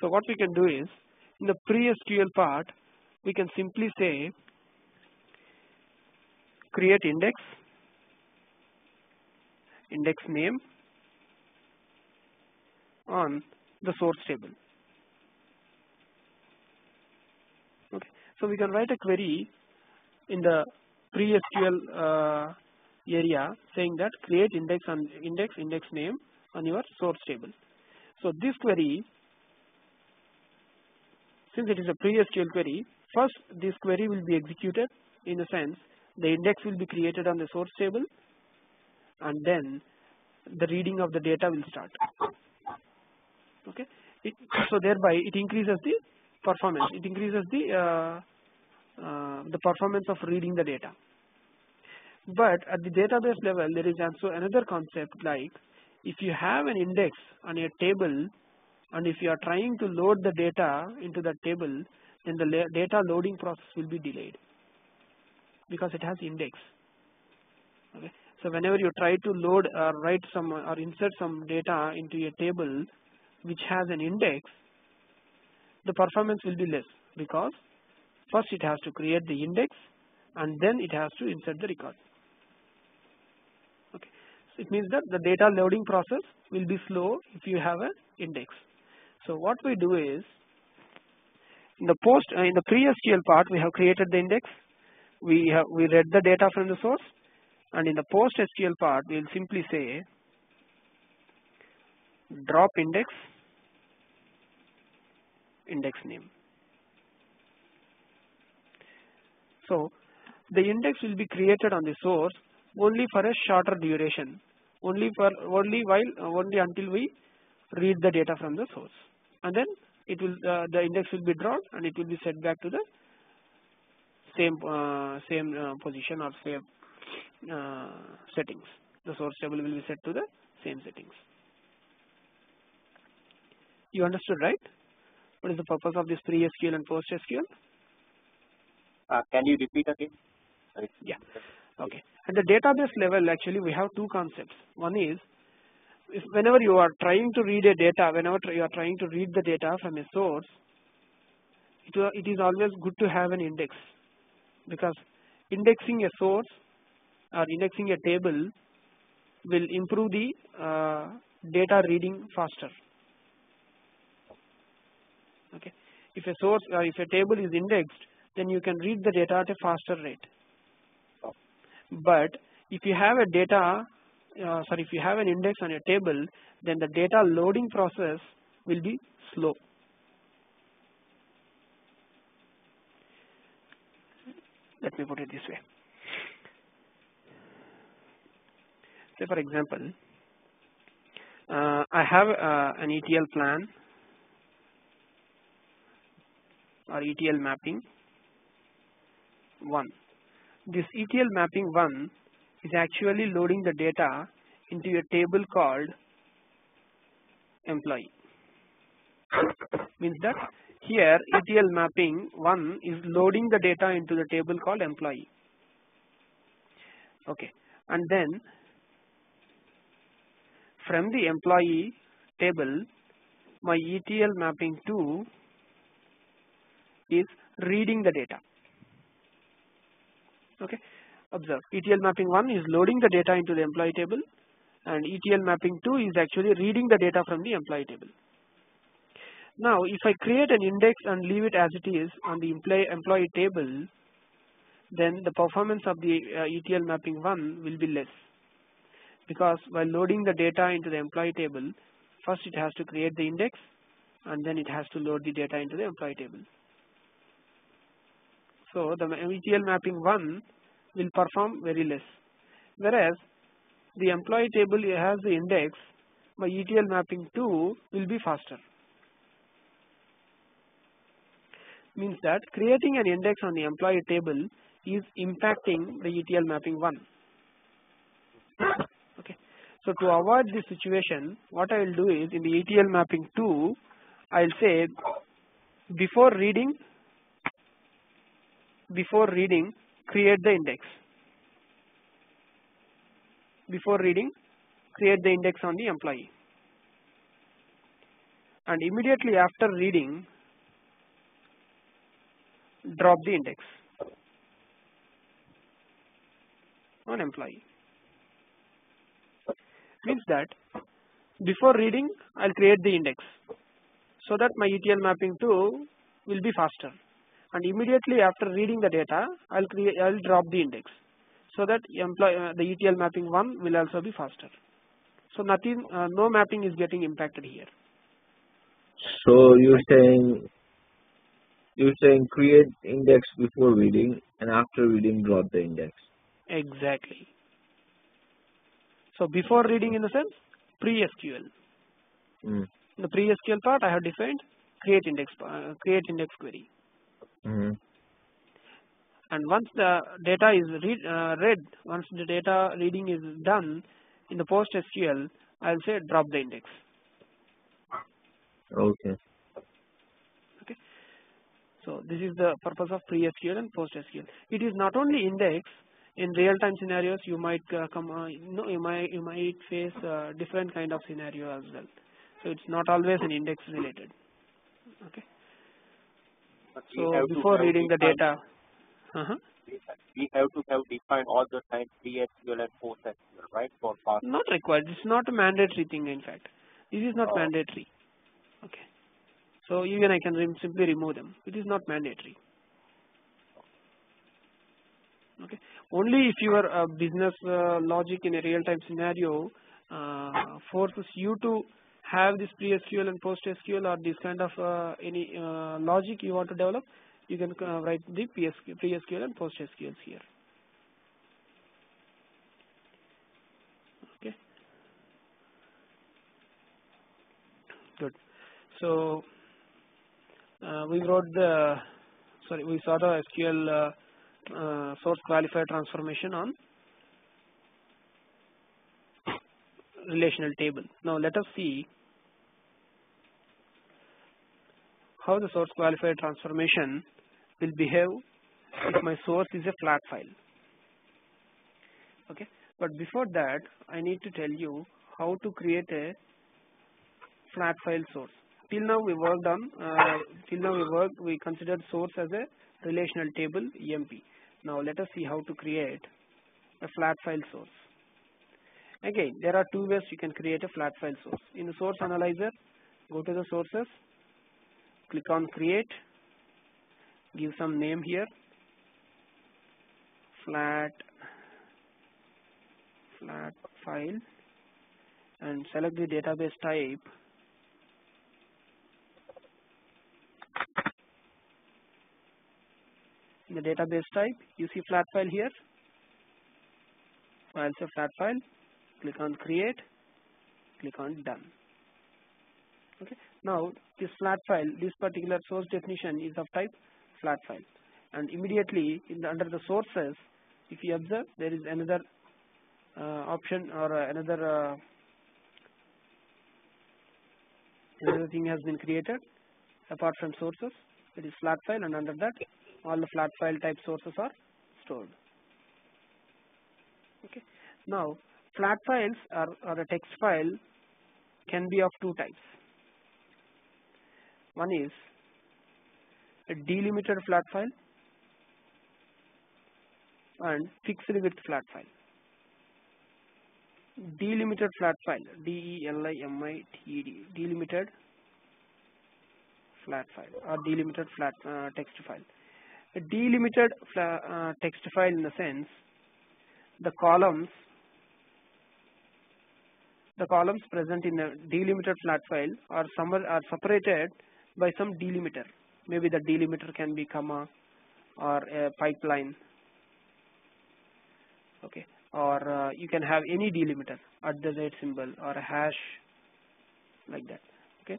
So what we can do is in the pre-SQL part we can simply say create index index name on the source table. Okay. So we can write a query in the pre-SQL uh, area saying that create index on index index name on your source table. So this query, since it is a pre-SQL query, first this query will be executed in a sense the index will be created on the source table and then the reading of the data will start. Okay, it, so thereby it increases the performance, it increases the uh, uh, the performance of reading the data. But at the database level, there is also another concept like if you have an index on a table and if you are trying to load the data into the table, then the data loading process will be delayed because it has index. Okay. So whenever you try to load or write some or insert some data into a table which has an index, the performance will be less because First it has to create the index and then it has to insert the record. It means that the data loading process will be slow if you have an index. So what we do is in the post uh, in the pre-SQL part we have created the index we have we read the data from the source and in the post SQL part we will simply say drop index index name. So the index will be created on the source only for a shorter duration only for only while uh, only until we read the data from the source and then it will uh, the index will be drawn and it will be set back to the same uh, same uh, position or same uh, settings the source table will be set to the same settings you understood right what is the purpose of this pre-SQL and post-SQL Uh, can you repeat again? Sorry. Yeah. Okay. At the database level, actually, we have two concepts. One is, whenever you are trying to read a data, whenever you are trying to read the data from a source, it, is always good to have an index because indexing a source or indexing a table will improve the uh, data reading faster. Okay. If a source or if a table is indexed, then you can read the data at a faster rate but if you have a data uh, sorry if you have an index on your table then the data loading process will be slow. Let me put it this way. Say for example uh, I have uh, an ETL plan or ETL mapping 1 this ETL mapping 1 is actually loading the data into a table called employee. Means that here ETL mapping 1 is loading the data into the table called employee. Okay. And then from the employee table my ETL mapping 2 is reading the data okay? Observe. ETL mapping 1 is loading the data into the employee table and ETL mapping 2 is actually reading the data from the employee table. Now if I create an index and leave it as it is on the employee employee table then the performance of the uh, ETL mapping 1 will be less. Because while loading the data into the employee table first it has to create the index and then it has to load the data into the employee table so the ETL mapping 1 will perform very less. Whereas the employee table has the index, my ETL mapping 2 will be faster. Means that creating an index on the employee table is impacting the ETL mapping 1. Okay. So to avoid this situation, what I will do is in the ETL mapping 2, I will say before reading before reading create the index. Before reading create the index on the employee. And immediately after reading drop the index on employee. Means that before reading I'll create the index so that my ETL mapping 2 will be faster and immediately after reading the data I'll create I'll drop the index so that employee uh, the ETL mapping 1 will also be faster. So nothing uh, no mapping is getting impacted here. So you're saying you're saying create index before reading and after reading drop the index. exactly. So before reading in the sense pre SQL Mm. the pre SQL part I have defined create index uh, create index query hmm and once the data is read, uh, read once the data reading is done in the post SQL I'll say drop the index. Okay. so this is the purpose of pre SQL and post SQL it is not only index. In real time scenarios you might uh, come uh, no you might you might face uh, different kind of scenario as well. So it's not always an index related. Okay But so before reading the data uh -huh. we have to have defined all the time PSQL and PostSQL, right? For past. Not required. It's not a mandatory thing. In fact, this is not Oh. mandatory. Okay. So even I can simply remove them. It is not mandatory. Okay. Only if your uh, business uh, logic in a real-time scenario uh, forces you to have this pre-SQL and post-SQL or this kind of uh, any uh, logic you want to develop, you can uh, write the pre-SQL and post-SQLs here. Okay. Good. So uh, we wrote the sorry we saw the SQL uh, uh, source qualifier transformation on relational table. Now let us see how the source qualifier transformation will behave if my source is a flat file. Okay, but before that I need to tell you how to create a flat file source. Till now we worked on, uh, till now we worked, we considered source as a relational table EMP. Now let us see how to create a flat file source. Again, there are two ways you can create a flat file source. In the source analyzer, go to the sources, click on create, give some name here, flat, flat file. And select the database type. In the database type. You see flat file here. Files a flat file. Click on create. Click on done. Okay now this flat file this particular source definition is of type flat file. And immediately the, under the sources if you observe there is another uh, option or uh, another uh, another thing has been created apart from sources. It is flat file and under that all the flat file type sources are stored. Okay. Now flat files or, or a text file can be of two types one is a delimited flat file and fixed width flat file. Delimited flat file D E L I M I T E D delimited flat file or delimited flat uh, text file. A delimited uh, text file in the sense the columns the columns present in a delimited flat file are are separated by some delimiter. Maybe the delimiter can be comma or a pipeline. Okay. Or uh, you can have any delimiter at the rate symbol or a hash like that. Okay.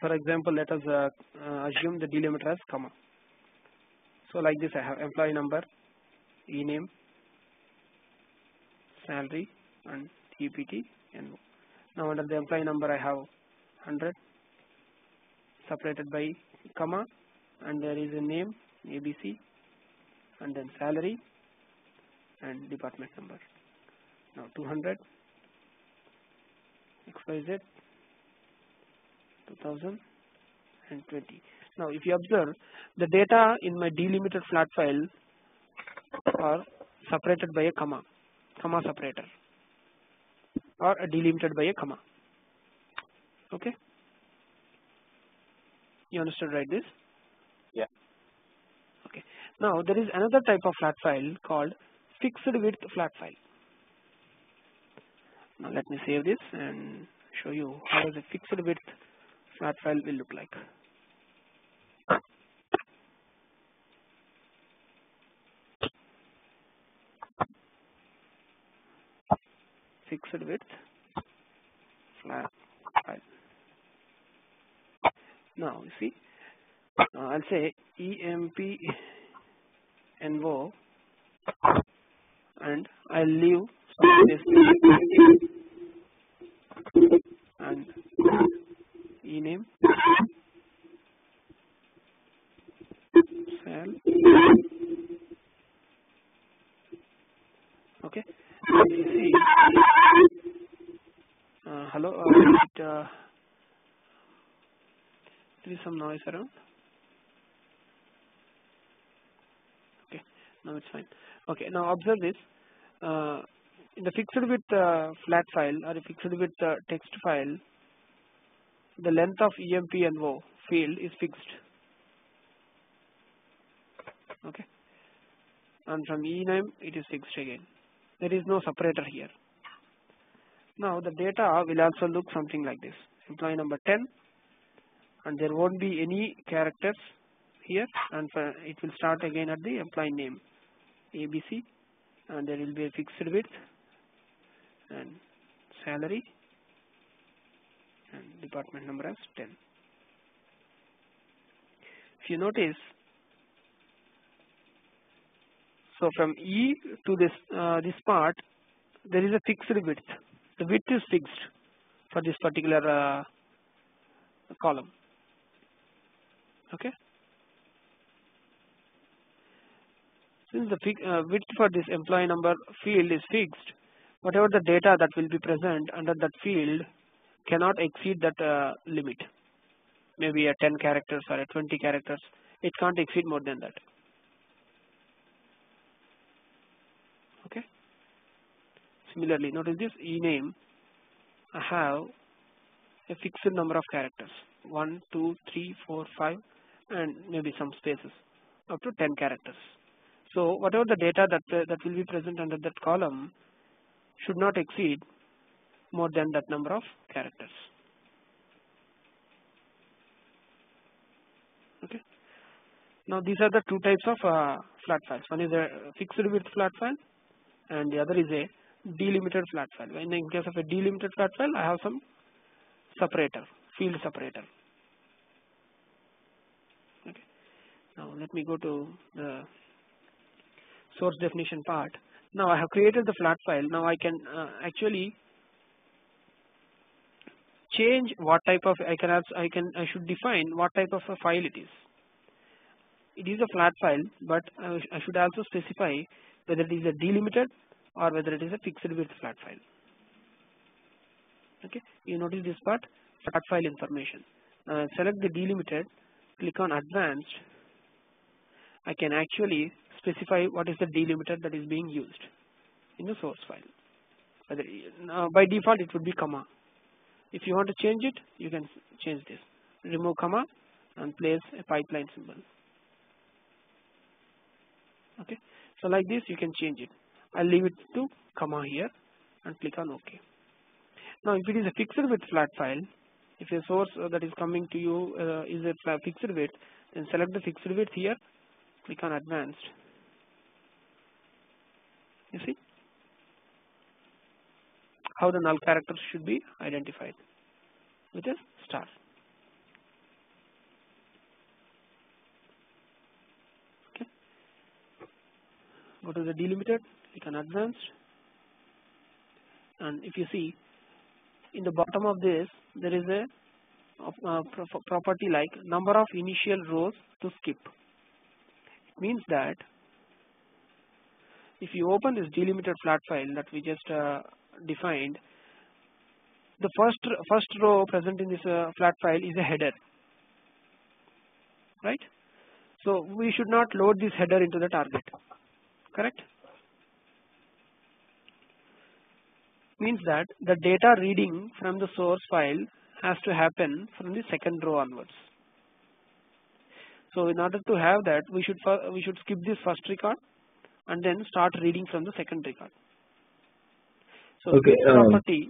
For example let us uh, uh, assume the delimiter as comma so like this I have employee number e name, salary and EPT and now under the employee number I have 100 separated by comma and there is a name ABC and then salary and department number. Now 200 XYZ 2020. Now if you observe the data in my delimited flat file are separated by a comma, comma separator or delimited by a comma. Okay. You understood right this? Yeah. Okay. Now there is another type of flat file called fixed width flat file. Now let me save this and show you how does a fixed width flat file will look like. Fixed width flat file. Now you see, uh, I'll say EMP NVO and I'll leave some space and ename cell. Okay. And you see uh, hello uh, it, uh, there is some noise around Okay, now it's fine. Okay, now observe this. Uh, in the fixed width uh, flat file or a fixed width uh, text file, the length of EMPNO field is fixed. Okay, and from ename it is fixed again. There is no separator here. Now the data will also look something like this. Employee number 10 and there won't be any characters here and it will start again at the employee name ABC and there will be a fixed width and salary and department number as 10. If you notice, so from E to this uh, this part, there is a fixed width. The width is fixed for this particular uh, column. Okay. Since the uh, width for this employee number field is fixed, whatever the data that will be present under that field cannot exceed that uh, limit. Maybe a 10 characters or a 20 characters, it can't exceed more than that. Okay. Similarly, notice this e name. I have a fixed number of characters 1, 2, 3, 4, 5 and maybe some spaces up to 10 characters. So whatever the data that uh, that will be present under that column should not exceed more than that number of characters. Okay. Now these are the two types of uh, flat files. One is a fixed width flat file, and the other is a delimited flat file. In the case of a delimited flat file, I have some separator, field separator. Okay. Now let me go to the source definition part. Now I have created the flat file. Now I can uh, actually change what type of I can I can I should define what type of a file it is. It is a flat file, but I, I should also specify whether it is a delimited or whether it is a fixed width flat file. Okay, you notice this part flat file information. Uh, select the delimited, click on advanced. I can actually specify what is the delimiter that is being used in the source file. Uh, by default it would be comma. If you want to change it, you can change this. Remove comma and place a pipeline symbol. Okay. So like this you can change it. I'll leave it to comma here and click on OK. Now if it is a fixed width flat file, if a source that is coming to you uh, is a fixed width, then select the fixed width here, click on advanced you see how the null characters should be identified with a star. Okay. Go to the delimited, click on advanced, and if you see in the bottom of this there is a uh, property like number of initial rows to skip. Means that if you open this delimited flat file that we just uh, defined, the first first row present in this uh, flat file is a header, right? So we should not load this header into the target, correct? Means that the data reading from the source file has to happen from the second row onwards. So in order to have that, we should we should skip this first record and then start reading from the second record. So okay, this um, property.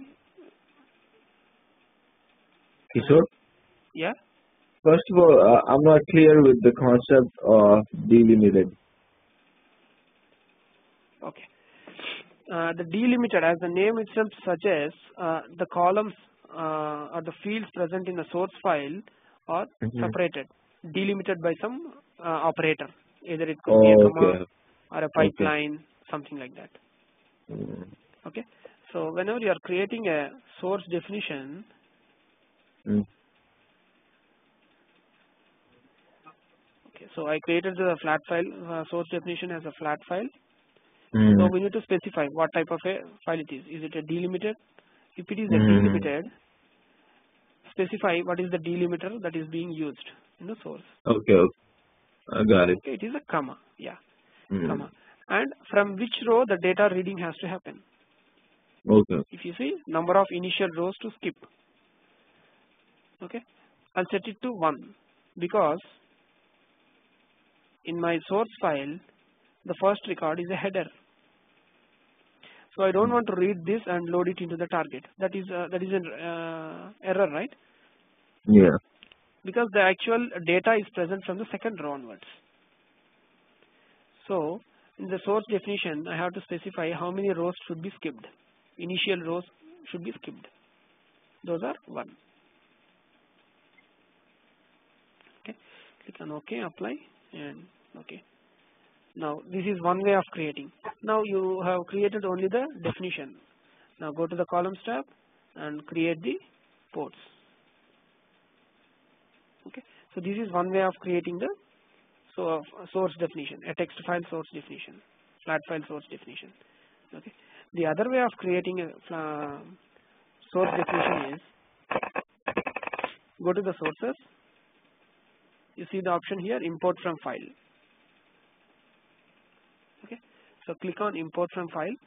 Kishore? Yeah. First of all, uh, I'm not clear with the concept of delimited. Okay. Uh, the delimited, as the name itself suggests, uh, the columns uh, or the fields present in the source file are Mm -hmm. separated, delimited by some uh, operator. Either it could oh, be a comma, okay or a pipeline, okay. something like that. Mm. Okay. So whenever you are creating a source definition, mm. okay. So I created the flat file uh, source definition as a flat file. Mm. So we need to specify what type of a file it is. Is it a delimited? If it is a mm. delimited, specify what is the delimiter that is being used in the source. Okay. I got it. Okay, it is a comma. Yeah mm. comma and from which row the data reading has to happen. Okay. If you see number of initial rows to skip. Okay, I'll set it to 1 because in my source file the first record is a header. So I don't want to read this and load it into the target. That is uh, that is an uh, error, right? Yeah. Because the actual data is present from the second row onwards. So in the source definition, I have to specify how many rows should be skipped. Initial rows should be skipped. Those are one. Okay, click on OK, apply, and OK. Now this is one way of creating. Now you have created only the definition. Now go to the columns tab and create the ports. So this is one way of creating the so source definition, a text file source definition, flat file source definition. Okay, the other way of creating a source definition is go to the sources. You see the option here import from file Okay. so click on import from file.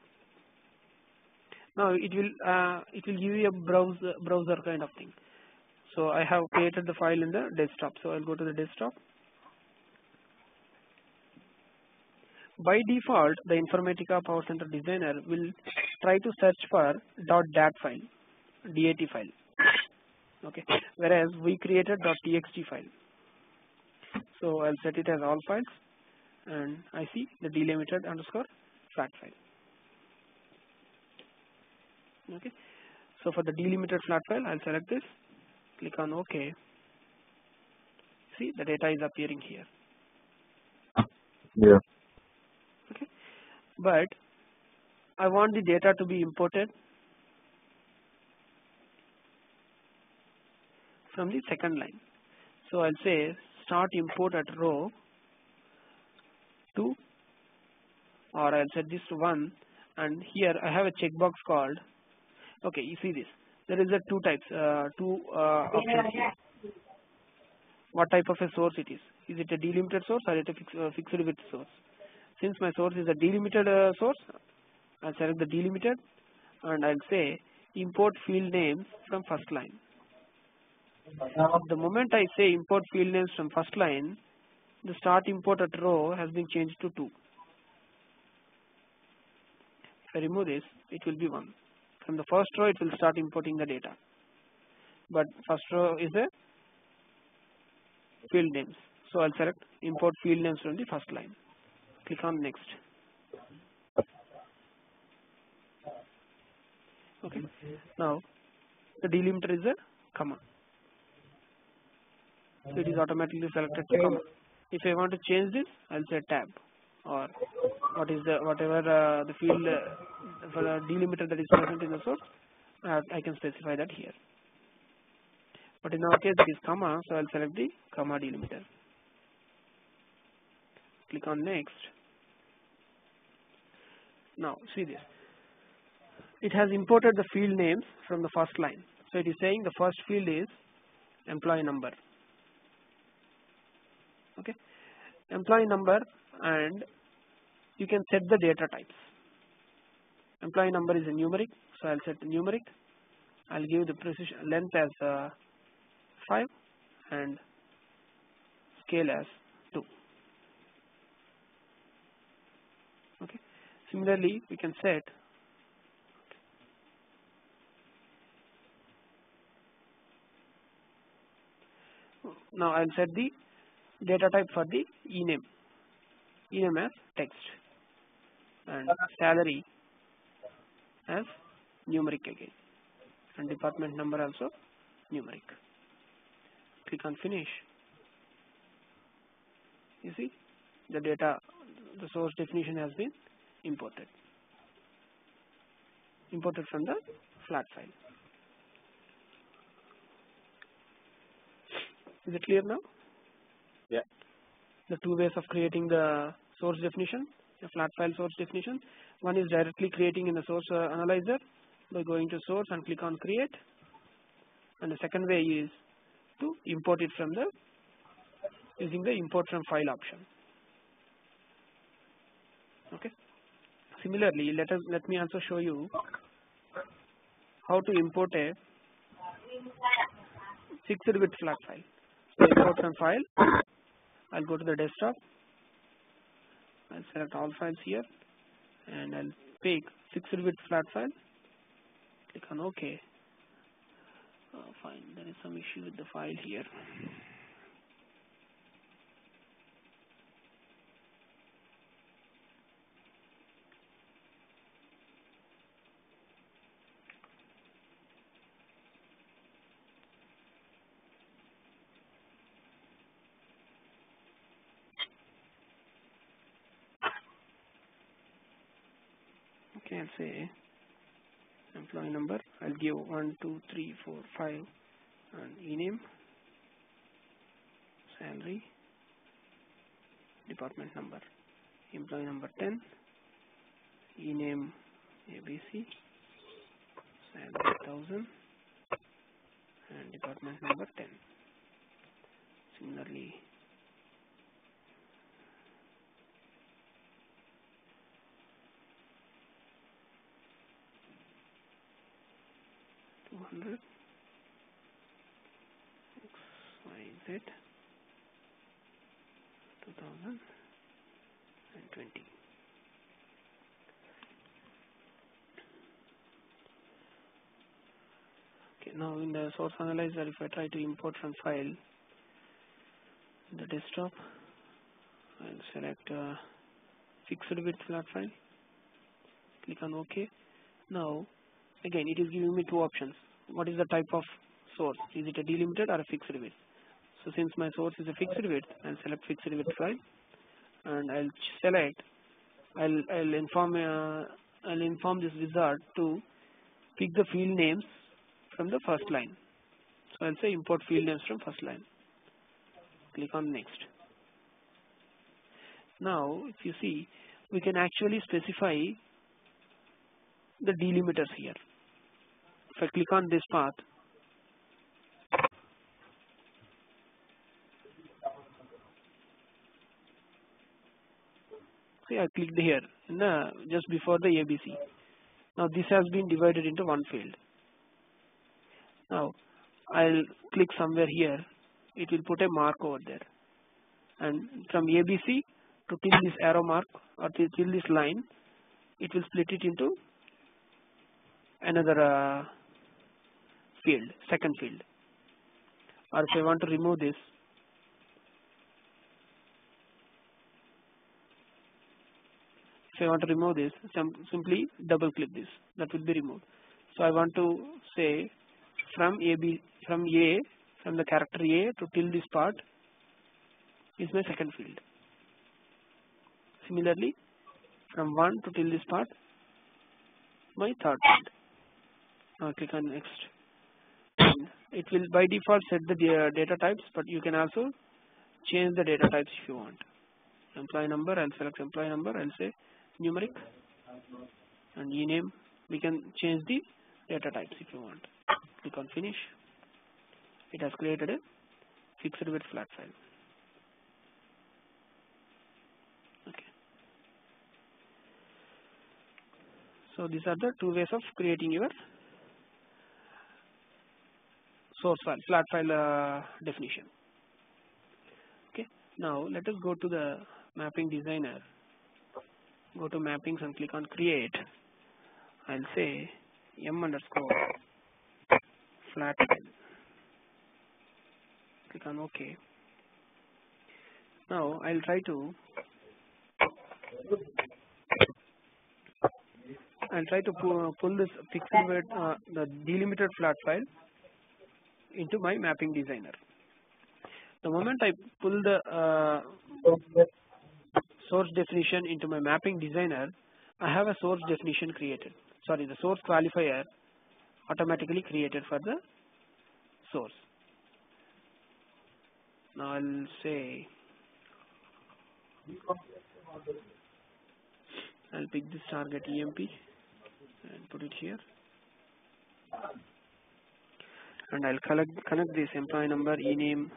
Now it will uh, it will give you a browser browser kind of thing. So I have created the file in the desktop. So I'll go to the desktop. By default, the Informatica Power Center Designer will try to search for .dat file, DAT file. Okay, whereas we created .txt file. So I'll set it as all files and I see the delimited underscore flat file. Okay. So for the delimited flat file, I'll select this, click on OK. See the data is appearing here. Yeah. Okay. But I want the data to be imported from the second line. So I'll say start import at row 2 or I'll set this to 1 and here I have a checkbox called okay you see this there is a two types uh, two uh, options. here. what type of a source it is? Is it a delimited source or it a fix, uh, fixed width source? Since my source is a delimited uh, source I'll select the delimited and I'll say import field names from first line. Now the moment I say import field names from first line the start import at row has been changed to 2 if I remove this it will be 1 from the first row it will start importing the data. But first row is a field names. So I'll select import field names from the first line. Click on next. Okay. Now the delimiter is a comma. So it is automatically selected to comma. If I want to change this I'll say tab or what is the whatever uh, the field uh, for the delimiter that is present in the source uh, I can specify that here. But in our case it is comma so I'll select the comma delimiter. Click on next. Now see this. It has imported the field names from the first line. So it is saying the first field is employee number. Okay? Employee number and you can set the data types. Employee number is a numeric so I'll set the numeric. I'll give the precision length as uh, 5 and scale as 2 okay. Similarly we can set now I'll set the data type for the ename as text. And uh-huh. salary as numeric again and department number also numeric. Click on finish you see the data the source definition has been imported. Imported from the flat file. Is it clear now. The two ways of creating the source definition, the flat file source definition. One is directly creating in the source uh, analyzer by going to source and click on create. And the second way is to import it from the using the import from file option. Okay. Similarly, let us let me also show you how to import a fixed width flat file. So import from file. I'll go to the desktop. I'll select all files here, and I'll pick fixed width flat file. Click on OK. Oh, fine. There is some issue with the file here. Say employee number. I'll give one two three four five and e-name salary department number employee number 10 e-name ABC salary 1000 and department number 10 similarly two hundred X Y Z two thousand and twenty. Okay, now in the source analyzer, if I try to import from file the desktop, I'll select uh, fixed width flat file. Click on OK. Now again it is giving me two options what is the type of source? Is it a delimited or a fixed width? So since my source is a fixed width I'll select fixed width file and I'll select I'll I'll inform uh, I'll inform this wizard to pick the field names from the first line. So I'll say import field names from first line. Click on next. Now if you see we can actually specify the delimiters here if I click on this path see I clicked here the just before the ABC now this has been divided into one field. Now I'll click somewhere here. It will put a mark over there. And from ABC to till this arrow mark or till, till this line it will split it into another uh, field, second field. Or if I want to remove this, if I want to remove this, simply double click this, that will be removed. So I want to say from A, B, from A, from the character A to till this part is my second field. Similarly, from 1 to till this part, my third field. Now click on next. And it will by default set the data types, but you can also change the data types if you want. Employee number, I'll select employee number, I'll say numeric and e-name. We can change the data types if you want. Click on finish. It has created a fixed width flat file. Okay. So these are the two ways of creating your source file, flat file uh, definition. Okay. Now let us go to the mapping designer. Go to mappings and click on create. I'll say m underscore flat file. Click on OK. Now I'll try to I'll try to pull, pull this pixel uh, the delimited flat file into my mapping designer. The moment I pull the uh, source definition into my mapping designer, I have a source definition created. Sorry, the source qualifier automatically created for the source. Now I'll say I'll pick this target EMP and put it here and I'll collect, connect this employee number, e-name,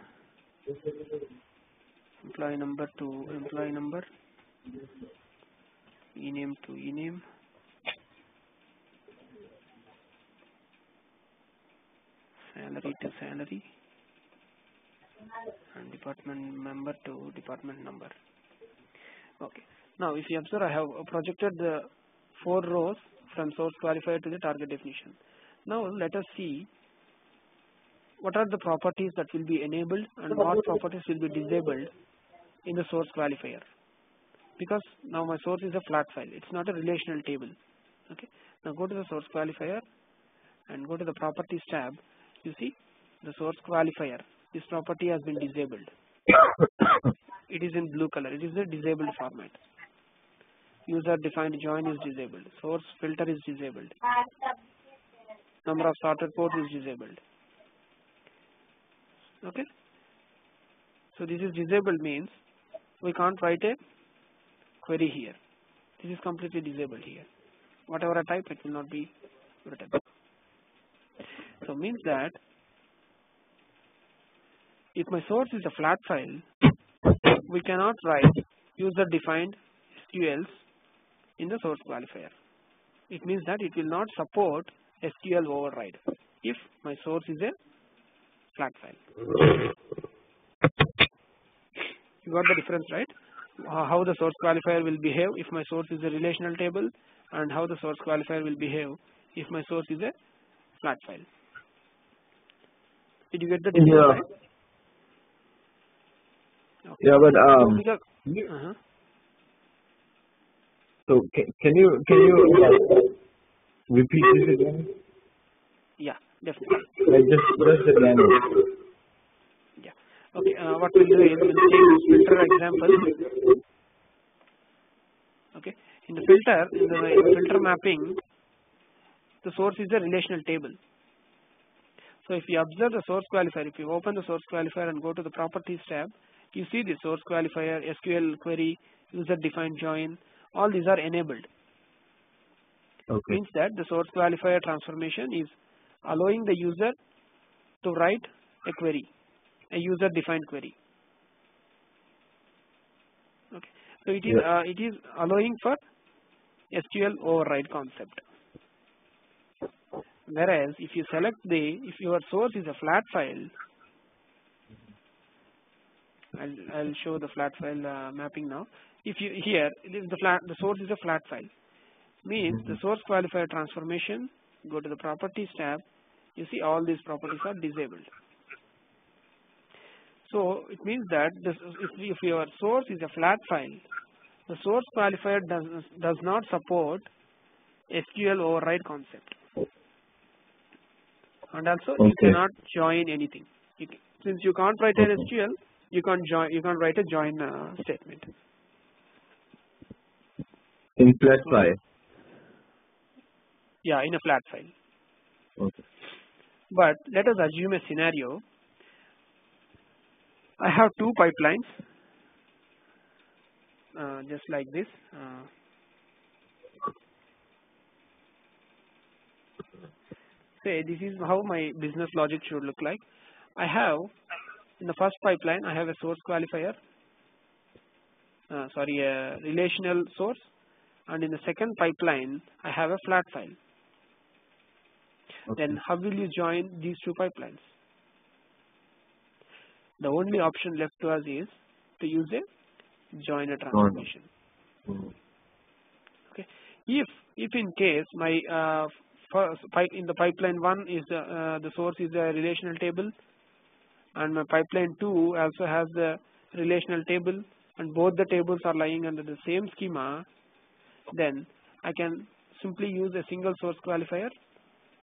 employee number to employee number ename to ename. Salary to salary and department member to department number. Okay. Now if you observe I have projected the four rows from source qualifier to the target definition. Now let us see what are the properties that will be enabled and what properties will be disabled in the source qualifier? Because now my source is a flat file. It's not a relational table. Okay? Now go to the source qualifier and go to the properties tab. You see the source qualifier this property has been disabled. It is in blue color. It is a disabled format. User defined join is disabled. Source filter is disabled. Number of sorted ports is disabled okay? So this is disabled means we can't write a query here. This is completely disabled here. Whatever I type it will not be written. So means that if my source is a flat file we cannot write user defined SQLs in the source qualifier. It means that it will not support SQL override. If my source is a flat file you got the difference right how the source qualifier will behave if my source is a relational table and how the source qualifier will behave if my source is a flat file did you get the difference Yeah. right okay. Yeah, but um, uh-huh. so can, can you can you uh, repeat this again? Definitely Like just just again. Yeah. Okay. Uh, what we'll do is we'll take this filter example. Okay. In the filter, in the, in the filter mapping, the source is a relational table. So if you observe the source qualifier, if you open the source qualifier and go to the properties tab, you see the source qualifier, SQL query, user defined join, all these are enabled. Okay. Means that the source qualifier transformation is allowing the user to write a query, a user defined query. Okay. So it is Yeah. uh, it is allowing for SQL override concept. Whereas if you select the if your source is a flat file, I'll I'll show the flat file uh, mapping now. If you here if the flat the source is a flat file, means the source qualifier transformation. Go to the properties tab. You see all these properties are disabled. So it means that this, if, if your source is a flat file, the source qualifier does does not support SQL override concept, and also you cannot join anything. You ca- since you can't write an SQL, you can't join. You can't write a join uh, statement. In flat file. Yeah, in a flat file. Okay. But let us assume a scenario. I have two pipelines, uh, just like this. Uh, say this is how my business logic should look like. I have in the first pipeline I have a source qualifier, uh, sorry, a relational source, and in the second pipeline I have a flat file Okay. then how will you join these two pipelines? The only option left to us is to use a joiner transformation. Mm. Okay. If if in case my uh, first pipe in the pipeline one is uh, uh, the source is a relational table, and my pipeline two also has the relational table, and both the tables are lying under the same schema, then I can simply use a single source qualifier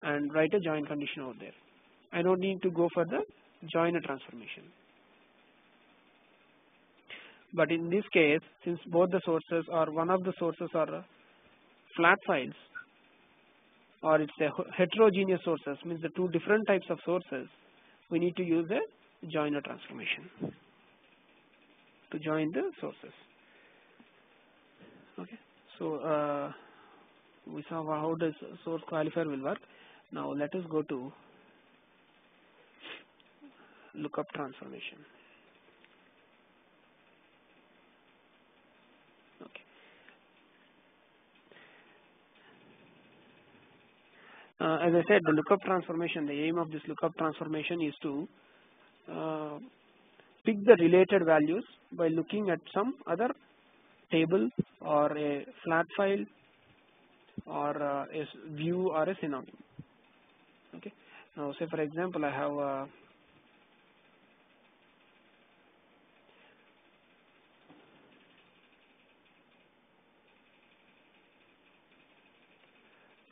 and write a join condition over there. I don't need to go for the joiner transformation. But in this case, since both the sources or one of the sources are flat files or it's a heterogeneous sources, means the two different types of sources, we need to use a joiner transformation to join the sources. Okay. So, uh, we saw how does source qualifier will work. Now let us go to lookup transformation. Okay. Uh, as I said, the lookup transformation, the aim of this lookup transformation is to uh, pick the related values by looking at some other table or a flat file or uh, a view or a synonym. Now, say for example, I have a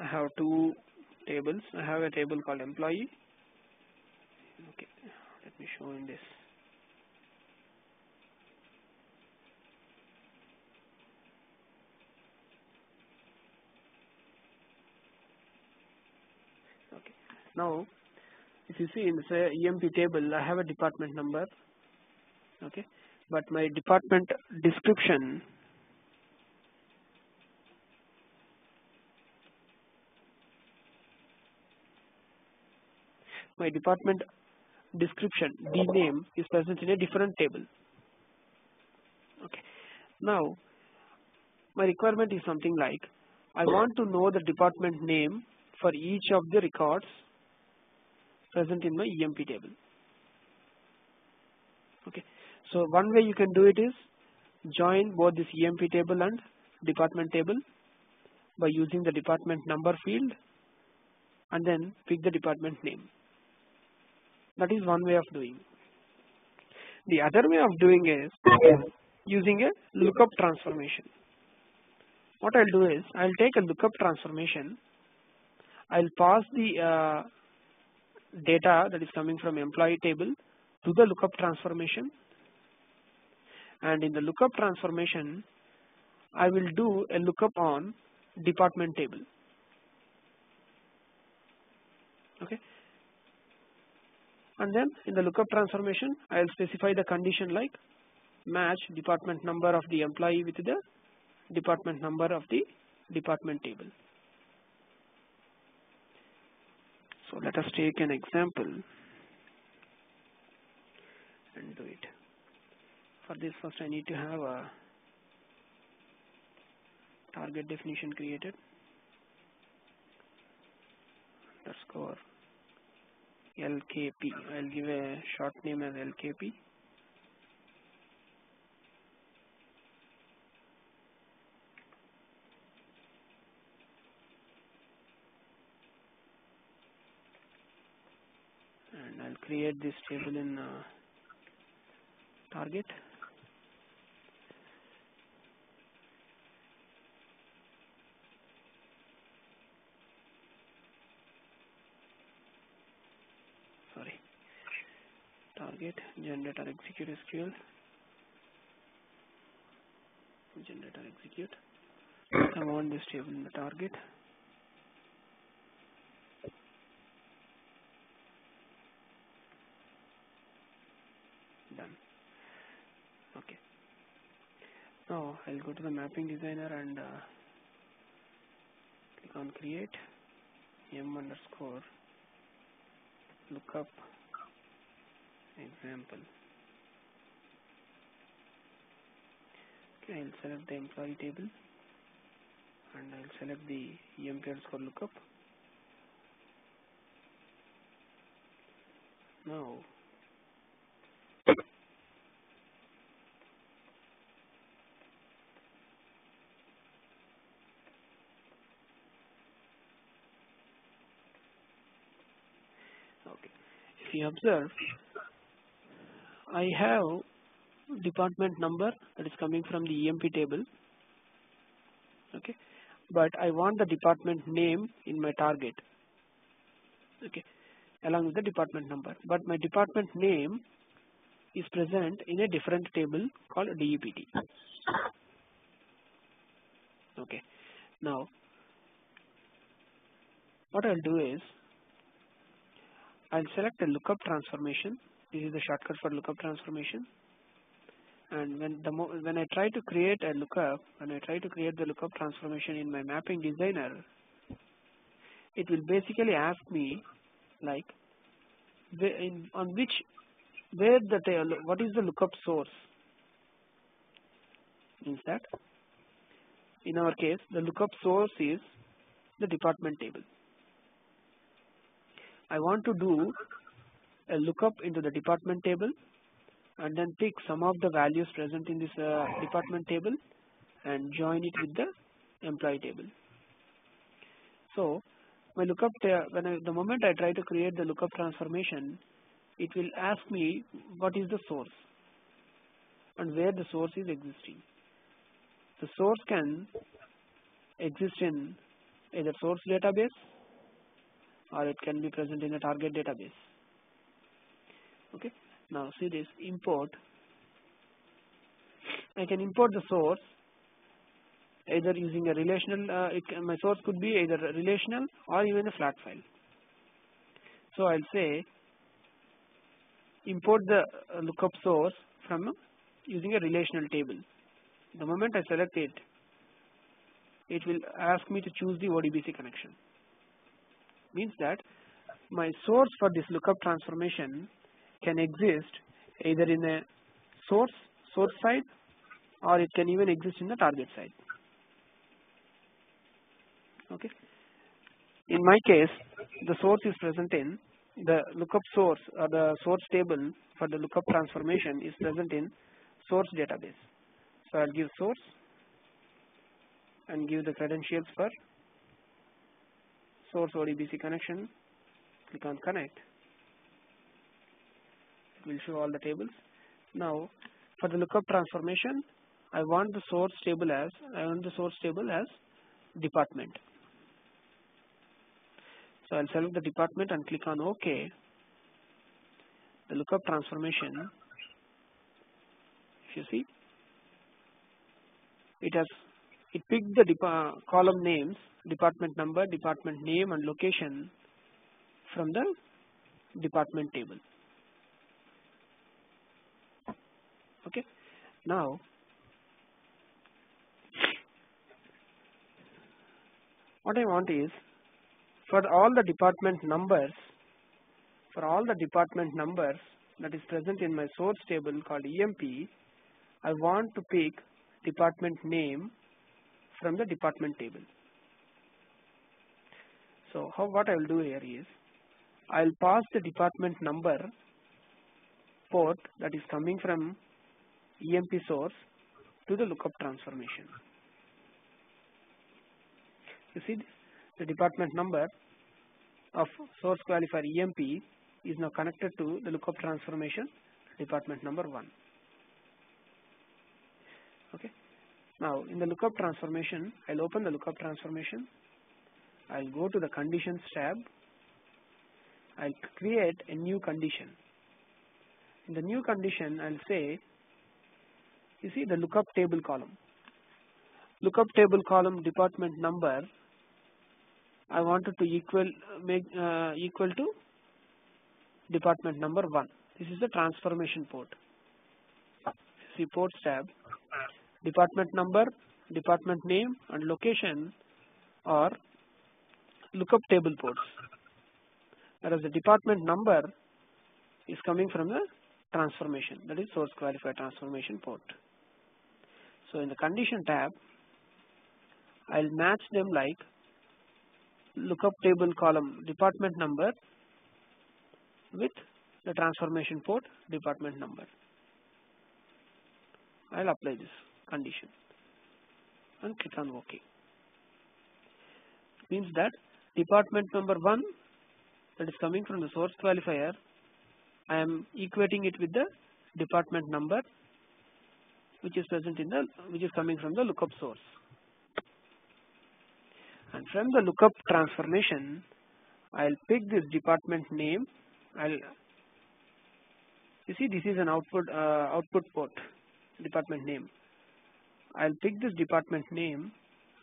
I have two tables. I have a table called employee. Okay, let me show in this. Okay, now you see in the uh, EMP table, I have a department number. Okay, but my department description my department description d name is present in a different table okay now my requirement is something like I want to know the department name for each of the records present in my EMP table okay so one way you can do it is join both this EMP table and department table by using the department number field and then pick the department name that is one way of doing. The other way of doing is using a lookup transformation. What I'll do is I'll take a lookup transformation. I'll pass the uh, data that is coming from employee table to the lookup transformation. And in the lookup transformation I will do a lookup on department table. Okay? And then in the lookup transformation I will specify the condition like match department number of the employee with the department number of the department table. So let us take an example and do it. For this first I need to have a target definition created Let's underscore LKP. I'll give a short name as LKP. And I'll create this table in uh, target. sorry. Target generate or execute SQL. Generate or execute. I want this table in the target done okay now I'll go to the mapping designer and uh, click on create. M underscore. Lookup example. Okay I'll select the employee table. And I'll select the EMP underscore lookup now okay you observe I have department number that is coming from the EMP table okay? But I want the department name in my target okay? Along with the department number. But my department name is present in a different table called DEPT okay? Now what I'll do is I'll select a lookup transformation. This is the shortcut for lookup transformation. And when the when I try to create a lookup when I try to create the lookup transformation in my mapping designer it will basically ask me like in, on which where the what is the lookup source? Means that in our case the lookup source is the department table I want to do a lookup into the department table and then pick some of the values present in this uh, department table and join it with the employee table. So my lookup when I, the moment I try to create the lookup transformation, it will ask me what is the source and where the source is existing. The source can exist in either source database or it can be present in a target database. Okay. Now see this import. I can import the source either using a relational. Uh, can, my source could be either relational or even a flat file. So I'll say import the uh, lookup source from using a relational table. The moment I select it, it will ask me to choose the ODBC connection. Means that my source for this lookup transformation can exist either in a source source side or it can even exist in the target side. Okay. In my case, the source is present in the lookup source or the source table for the lookup transformation is present in source database. So I'll give source and give the credentials for source ODBC connection. Click on connect. It will show all the tables. Now for the lookup transformation, I want the source table as I want the source table as department. So I'll select the department and click on OK. The lookup transformation, if you see, it has it picked the column names, department number, department name and location from the department table. Okay. Now, what I want is for all the department numbers, for all the department numbers that is present in my source table called EMP, I want to pick department name from the department table. So how what I will do here is I will pass the department number port that is coming from EMP source to the lookup transformation. You see this? the department number of source qualifier EMP is now connected to the lookup transformation department number 1. Okay. Now in the lookup transformation, I'll open the lookup transformation. I'll go to the conditions tab. I'll create a new condition. In the new condition, I'll say, you see the lookup table column. Lookup table column department number. I wanted to equal make uh, equal to department number one. This is the transformation port. See ports tab department number, department name and location are lookup table ports whereas the department number is coming from the transformation that is source qualifier transformation port. So in the condition tab I'll match them like lookup table column department number with the transformation port department number. I'll apply this condition. And click on OK. Means that department number 1 that is coming from the source qualifier I am equating it with the department number which is present in the which is coming from the lookup source. And from the lookup transformation I'll pick this department name. I'll you see this is an output uh, output port department name I'll pick this department name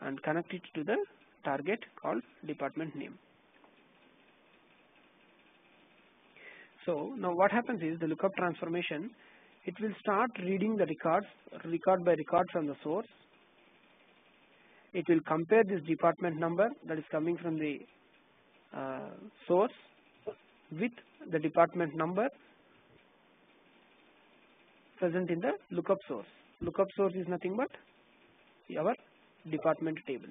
and connect it to the target called department name. So now what happens is the lookup transformation it will start reading the records record by record from the source. It will compare this department number that is coming from the uh, source with the department number present in the lookup source lookup source is nothing but our department table.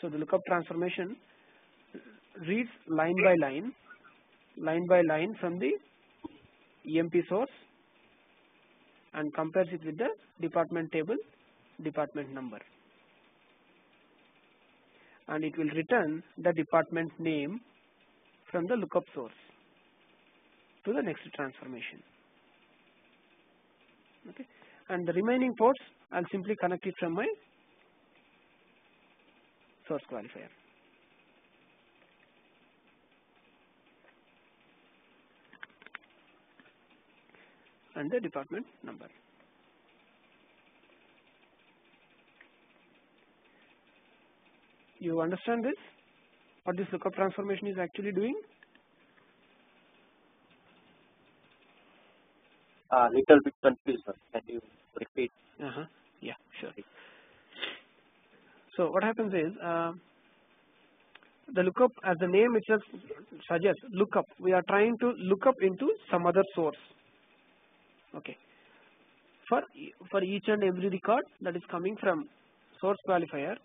So the lookup transformation reads line by line, line by line from the EMP source and compares it with the department table, department number. And it will return the department name from the lookup source to the next transformation. Okay. And the remaining ports, I'll simply connect it from my source qualifier. and the department number. You understand this? What this lookup transformation is actually doing? A uh, little bit confused. Can you repeat? Uh huh. Yeah, sure. So what happens is uh, the lookup, as the name itself suggests, lookup. We are trying to look up into some other source okay for for each and every record that is coming from source qualifier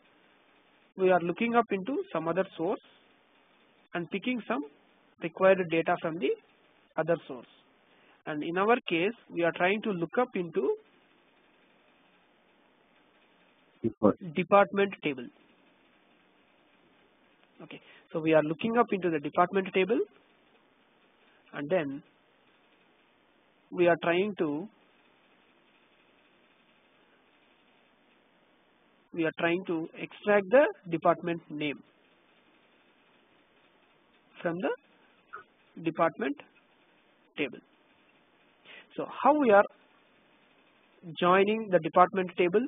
we are looking up into some other source and picking some required data from the other source and in our case we are trying to look up into department table okay so we are looking up into the department table and then we are trying to we are trying to extract the department name from the department table. So how we are joining the department table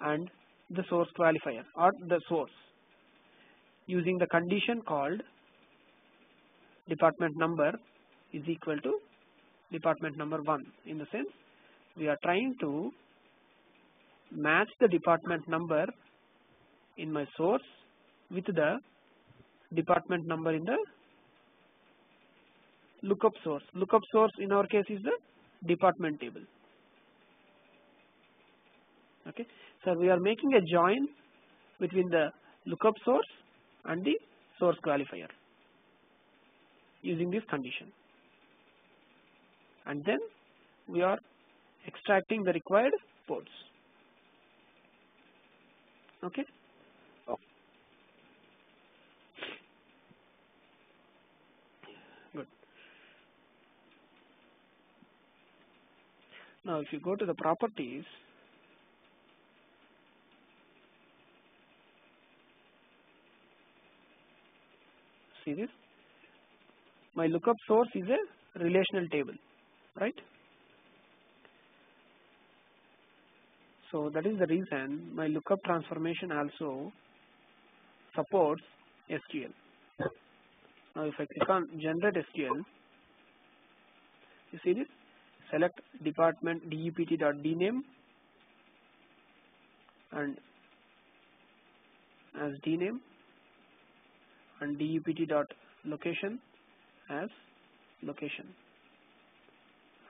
and the source qualifier or the source using the condition called department number is equal to department number 1 in the sense we are trying to match the department number in my source with the department number in the lookup source. Lookup source in our case is the department table. Okay. So we are making a join between the lookup source and the source qualifier using this condition and then we are extracting the required ports. Okay. Oh. Good. Now, if you go to the properties, see this. My lookup source is a relational table right. So that is the reason my lookup transformation also supports SQL. Now if I click on generate SQL, you see this select department dept.dname and as dname and dept.location as location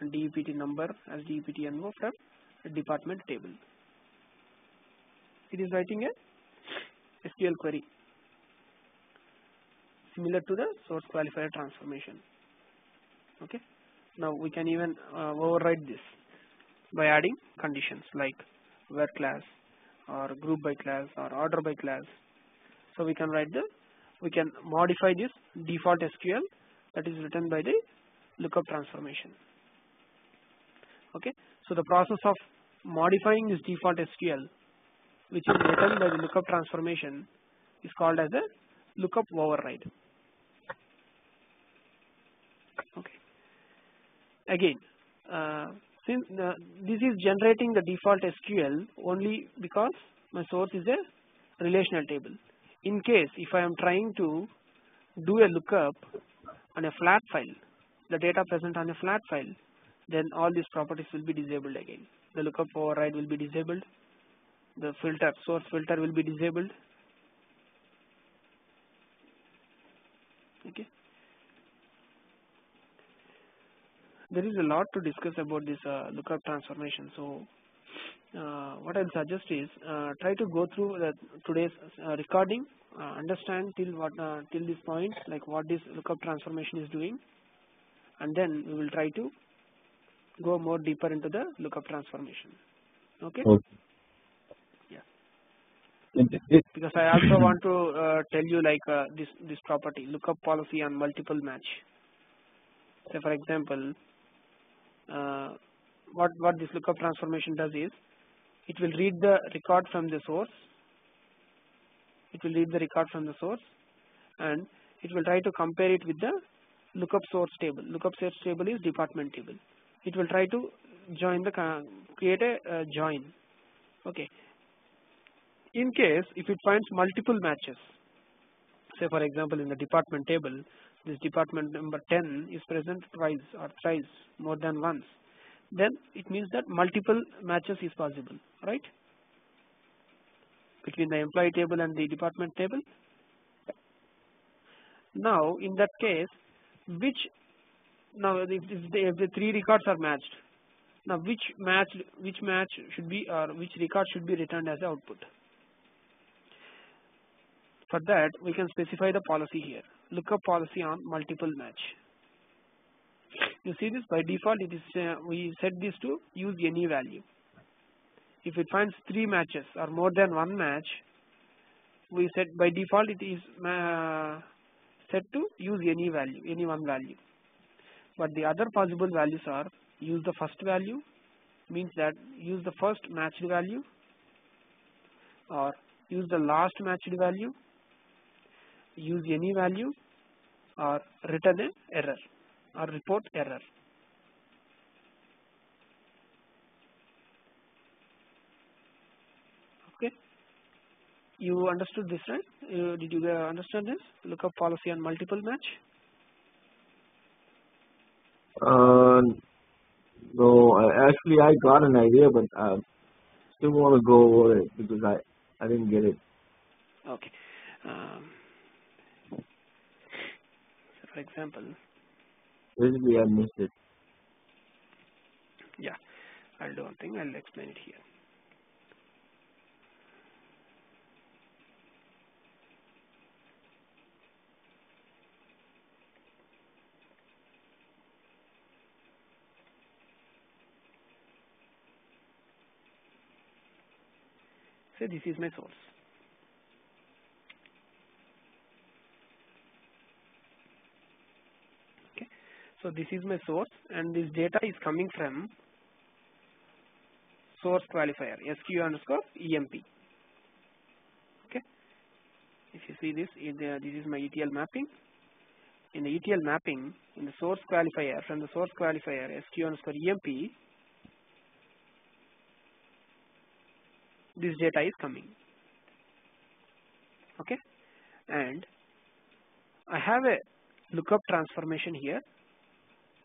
and DEPT number as DEPT NO from department table. It is writing a SQL query similar to the source qualifier transformation. Okay. Now we can even uh, override this by adding conditions like where class or group by class or order by class. So we can write the we can modify this default SQL that is written by the lookup transformation okay. So the process of modifying this default SQL which is written by the lookup transformation is called as a lookup override okay. Again uh, since uh, this is generating the default SQL only because my source is a relational table in case if I am trying to do a lookup on a flat file the data present on a flat file then all these properties will be disabled again. The lookup override will be disabled. The filter source filter will be disabled. Okay. There is a lot to discuss about this uh, lookup transformation. So uh, what I'll suggest is uh, try to go through the today's uh, recording, uh, understand till what uh, till this point, like what this lookup transformation is doing, and then we will try to go more deeper into the lookup transformation. Okay. Okay. Yeah. Because I also want to uh, tell you like uh, this this property lookup policy on multiple match. Say for example, uh, what what this lookup transformation does is it will read the record from the source. It will read the record from the source, and it will try to compare it with the lookup source table. Lookup source table is department table. It will try to join the create a uh, join. Okay. In case if it finds multiple matches, say for example in the department table, this department number 10 is present twice or thrice more than once, then it means that multiple matches is possible, right? Between the employee table and the department table. Now in that case, which now if, the, if the three records are matched, now which match which match should be or which record should be returned as output? For that we can specify the policy here. Lookup policy on multiple match. You see this by default it is uh, we set this to use any value. If it finds three matches or more than one match, we set by default it is uh, set to use any value, any one value. But the other possible values are use the first value means that use the first matched value or use the last matched value, use any value or return an error or report error. Okay, you understood this right? Uh, did you uh, understand this? Lookup policy on multiple match. uh, no, I, actually I got an idea, but I still want to go over it because I, I didn't get it. Okay. Um, for example, Basically, I missed it. yeah, I'll do one thing. I'll explain it here. Say this is my source. Okay, so this is my source, and this data is coming from source qualifier SQ underscore EMP. Okay, if you see this, the, uh, this is my ETL mapping. In the ETL mapping, in the source qualifier, from the source qualifier SQ underscore EMP, this data is coming. Okay, and I have a lookup transformation here,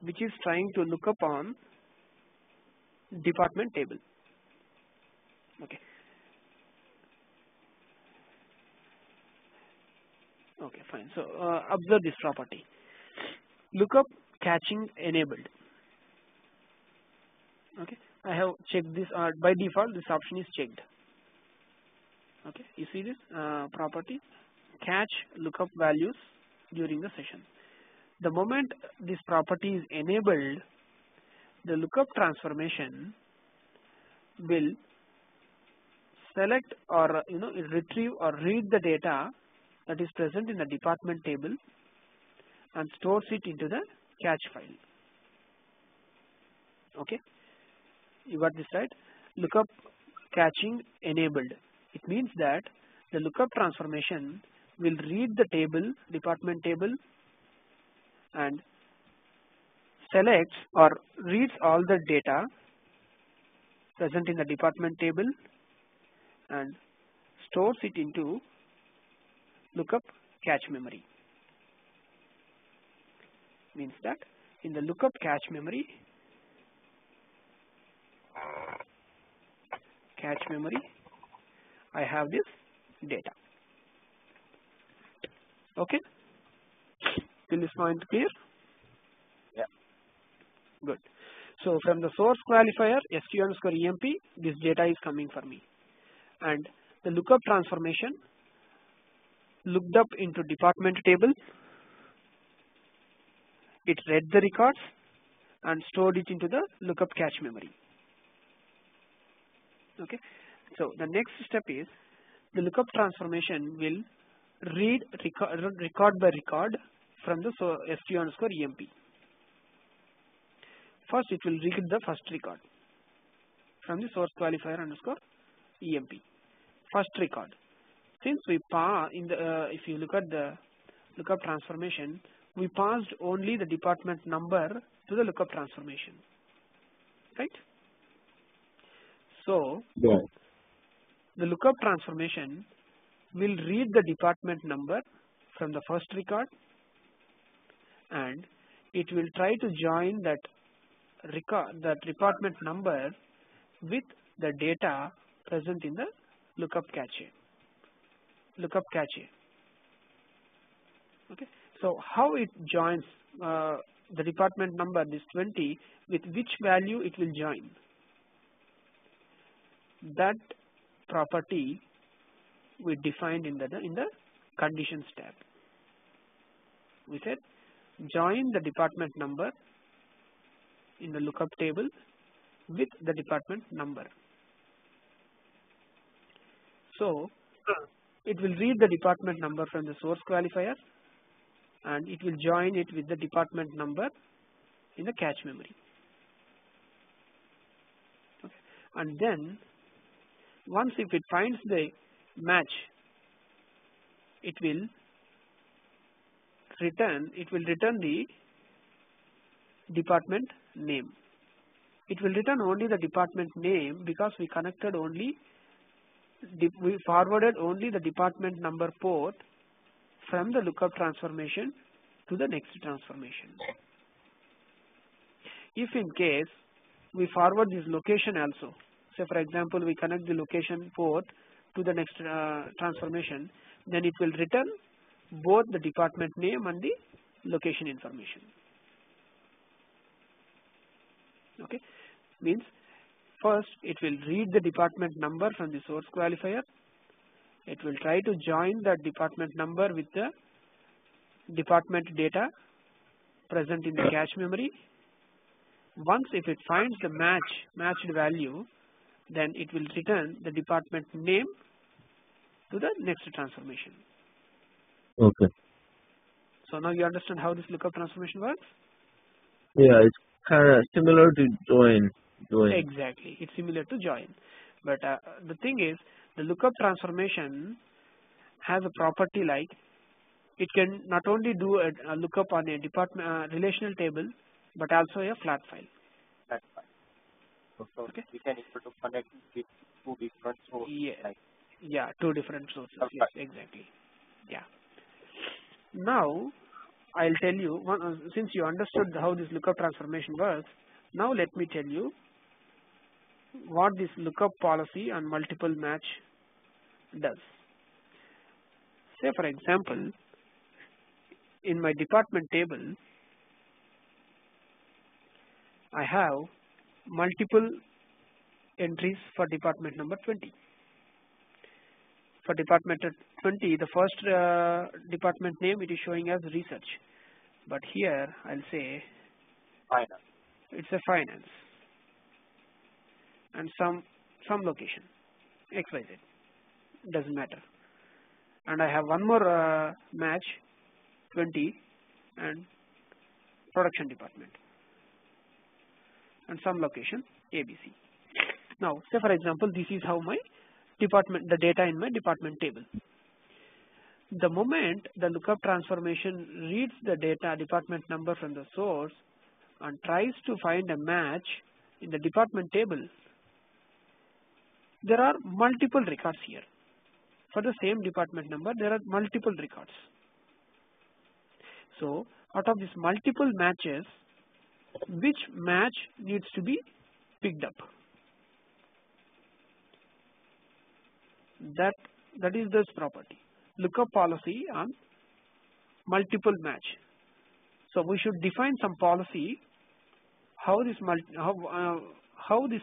which is trying to look up on department table. Okay. Okay, fine. So uh, observe this property. Lookup caching enabled. Okay, I have checked this. Uh, by default, this option is checked. Okay, you see this uh, property cache lookup values during the session. The moment this property is enabled, the lookup transformation will select or you know retrieve or read the data that is present in the department table and stores it into the cache file. Okay, you got this right? Lookup caching enabled. It means that the lookup transformation will read the table, department table and selects or reads all the data present in the department table and stores it into lookup cache memory. Means that in the lookup cache memory, cache memory, I have this data. Okay? Till this point clear? Yeah. Good. So from the source qualifier SQ underscore emp, this data is coming for me, and the lookup transformation looked up into department table. It read the records and stored it into the lookup cache memory. Okay. So the next step is the lookup transformation will read record, record by record from the so SQ underscore emp. First it will read the first record from the source qualifier underscore emp. First record. Since we pass in the uh, if you look at the lookup transformation, we passed only the department number to the lookup transformation, right? So Yeah. the lookup transformation will read the department number from the first record and it will try to join that record that department number with the data present in the lookup cache lookup cache. Okay? So how it joins uh, the department number this 20 with which value it will join? That property we defined in the in the conditions tab. We said join the department number in the lookup table with the department number so it will read the department number from the source qualifier and it will join it with the department number in the cache memory okay. and then once if it finds the match it will return it will return the department name. It will return only the department name because we connected only we forwarded only the department number port from the lookup transformation to the next transformation. If in case we forward this location also say for example we connect the location port to the next uh, transformation then it will return both the department name and the location information. Okay? Means first it will read the department number from the source qualifier. It will try to join that department number with the department data present in the cache memory. Once if it finds the match matched value then it will return the department name to the next transformation Okay. so now you understand how this lookup transformation works Yeah, it's kind of similar to join. Join. Exactly, it's similar to join. But uh, the thing is, the lookup transformation has a property like it can not only do a, a lookup on a department uh, relational table, but also a flat file. Flat file. So, so Okay. we can able to connect with two different sources. Yeah. Like Yeah, two different sources. Okay. Yes, exactly. Yeah. Now, I'll tell you, uh, since you understood how this lookup transformation works, now let me tell you what this lookup policy on multiple match does. Say for example, in my department table, I have multiple entries for department number 20 for department 20 the first uh, department name it is showing as research. But here I'll say finance. it's a finance. And some some location. Xyz doesn't matter. And I have one more uh, match 20 and production department. And some location ABC now say for example this is how my department the data in my department table. The moment the lookup transformation reads the data department number from the source and tries to find a match in the department table there are multiple records here. For the same department number there are multiple records. So out of these multiple matches which match needs to be picked up that that is this property lookup policy on multiple match so we should define some policy how this how uh, how this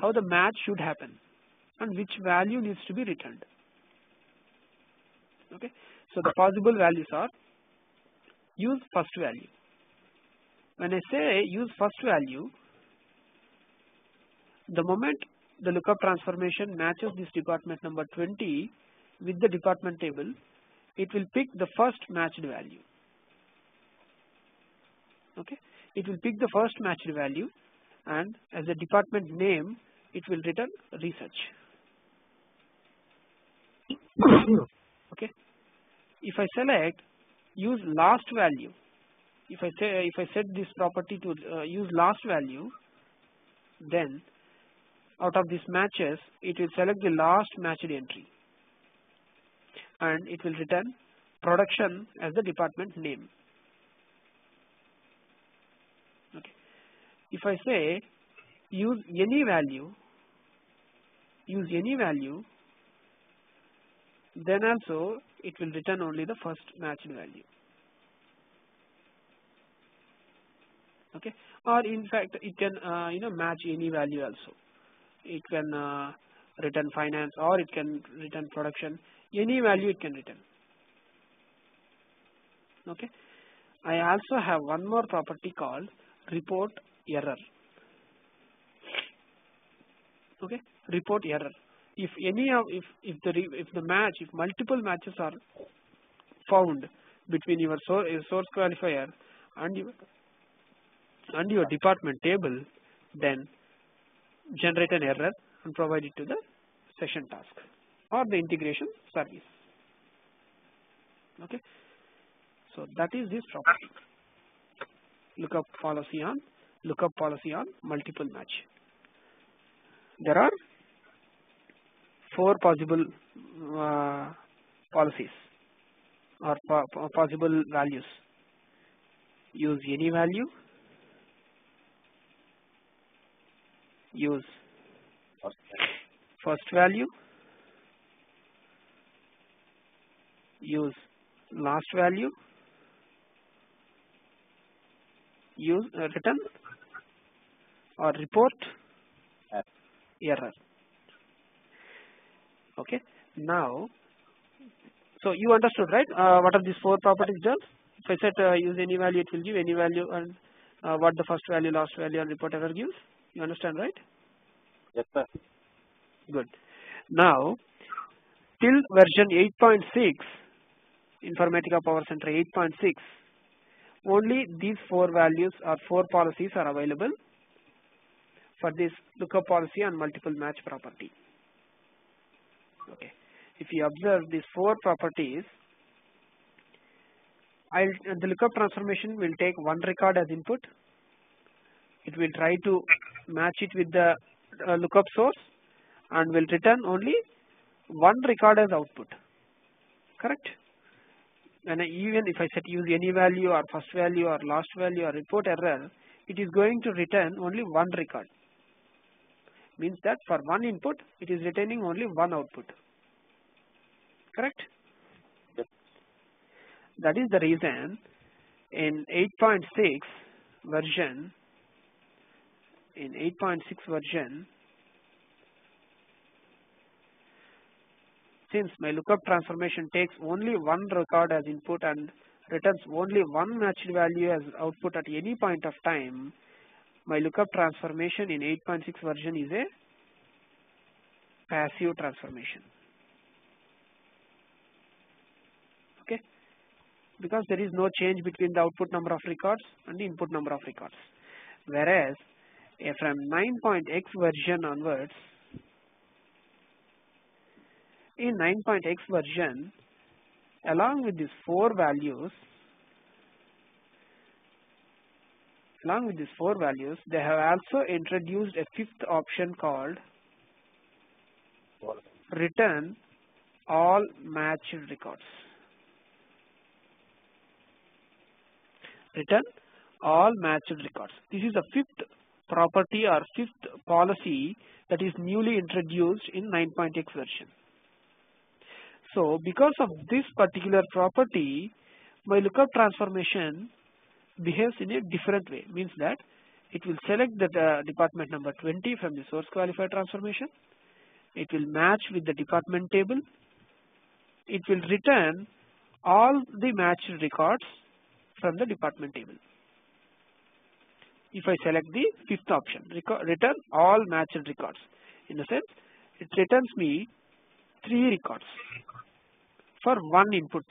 how the match should happen and which value needs to be returned. Okay, so the possible values are use first value. When I say use first value, the moment the lookup transformation matches this department number 20 with the department table, it will pick the first matched value. Okay, it will pick the first matched value and as a department name, it will return research. okay, if I select use last value, if I say if I set this property to uh, use last value, then out of these matches, it will select the last matched entry and it will return production as the department name. Okay. If I say use any value, use any value, then also it will return only the first matched value. Okay, or in fact it can uh, you know match any value also. It can uh, return finance or it can return production. Any value it can return. Okay, I also have one more property called report error. Okay, report error. If any of if if the if the match if multiple matches are found between your source, source qualifier and your and your department table, then generate an error and provide it to the session task or the integration service. Okay, so that is this property. Lookup policy on lookup policy on multiple match. There are four possible uh, policies or po possible values. Use any value, use first value, use last value, use uh, return or report error. Okay. Now, so you understood, right? Uh, what are these four properties done? If I said uh, use any value, it will give any value and uh, what the first value, last value, and report error gives. You understand, right? Yes, sir. Good. Now, till version 8.6, Informatica Power Center 8.6, only these four values or four policies are available for this lookup policy on multiple match property. Okay. If you observe these four properties, I'll, the lookup transformation will take one record as input. It will try to match it with the uh, lookup source and will return only one record as output. Correct? And even if I set use any value or first value or last value or report error, it is going to return only one record. Means that for one input, it is returning only one output. Correct? That is the reason in 8.6 version, in 8.6 version, since my lookup transformation takes only one record as input and returns only one matched value as output at any point of time, my lookup transformation in 8.6 version is a passive transformation. Okay, because there is no change between the output number of records and the input number of records. Whereas from 9.x version onwards, in 9.x version, along with these four values, along with these four values, they have also introduced a fifth option called return all matched records. Return all matched records. This is the fifth property or fifth policy that is newly introduced in 9.x version. So because of this particular property, my lookup transformation behaves in a different way. Means that it will select the uh, department number 20 from the source qualifier transformation. It will match with the department table. It will return all the matched records from the department table. If I select the fifth option, return all matched records. In a sense, it returns me three records for one input,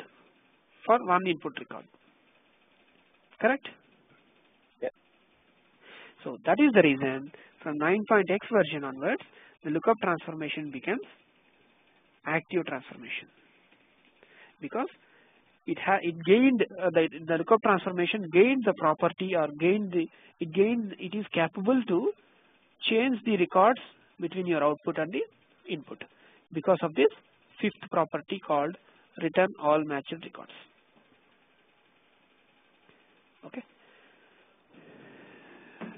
for one input record. Correct? Yeah. So that is the reason from 9.x version onwards, the lookup transformation becomes active transformation because it it gained uh, the, the lookup transformation gained the property or gained the it gained it is capable to change the records between your output and the input. Because of this fifth property called return all matched records. Okay.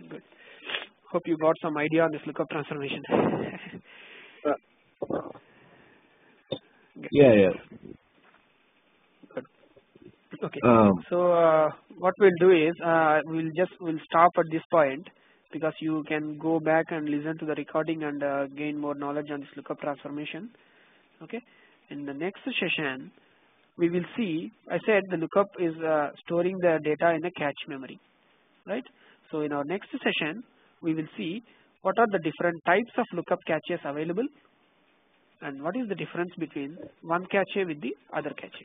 Good. Hope you got some idea on this lookup transformation. Yeah yeah okay. Um so uh, what we'll do is uh, we'll just we'll stop at this point because you can go back and listen to the recording and uh, gain more knowledge on this lookup transformation. Okay? In the next session we will see I said the lookup is uh, storing the data in a cache memory right? So in our next session we will see what are the different types of lookup caches available and what is the difference between one cache with the other cache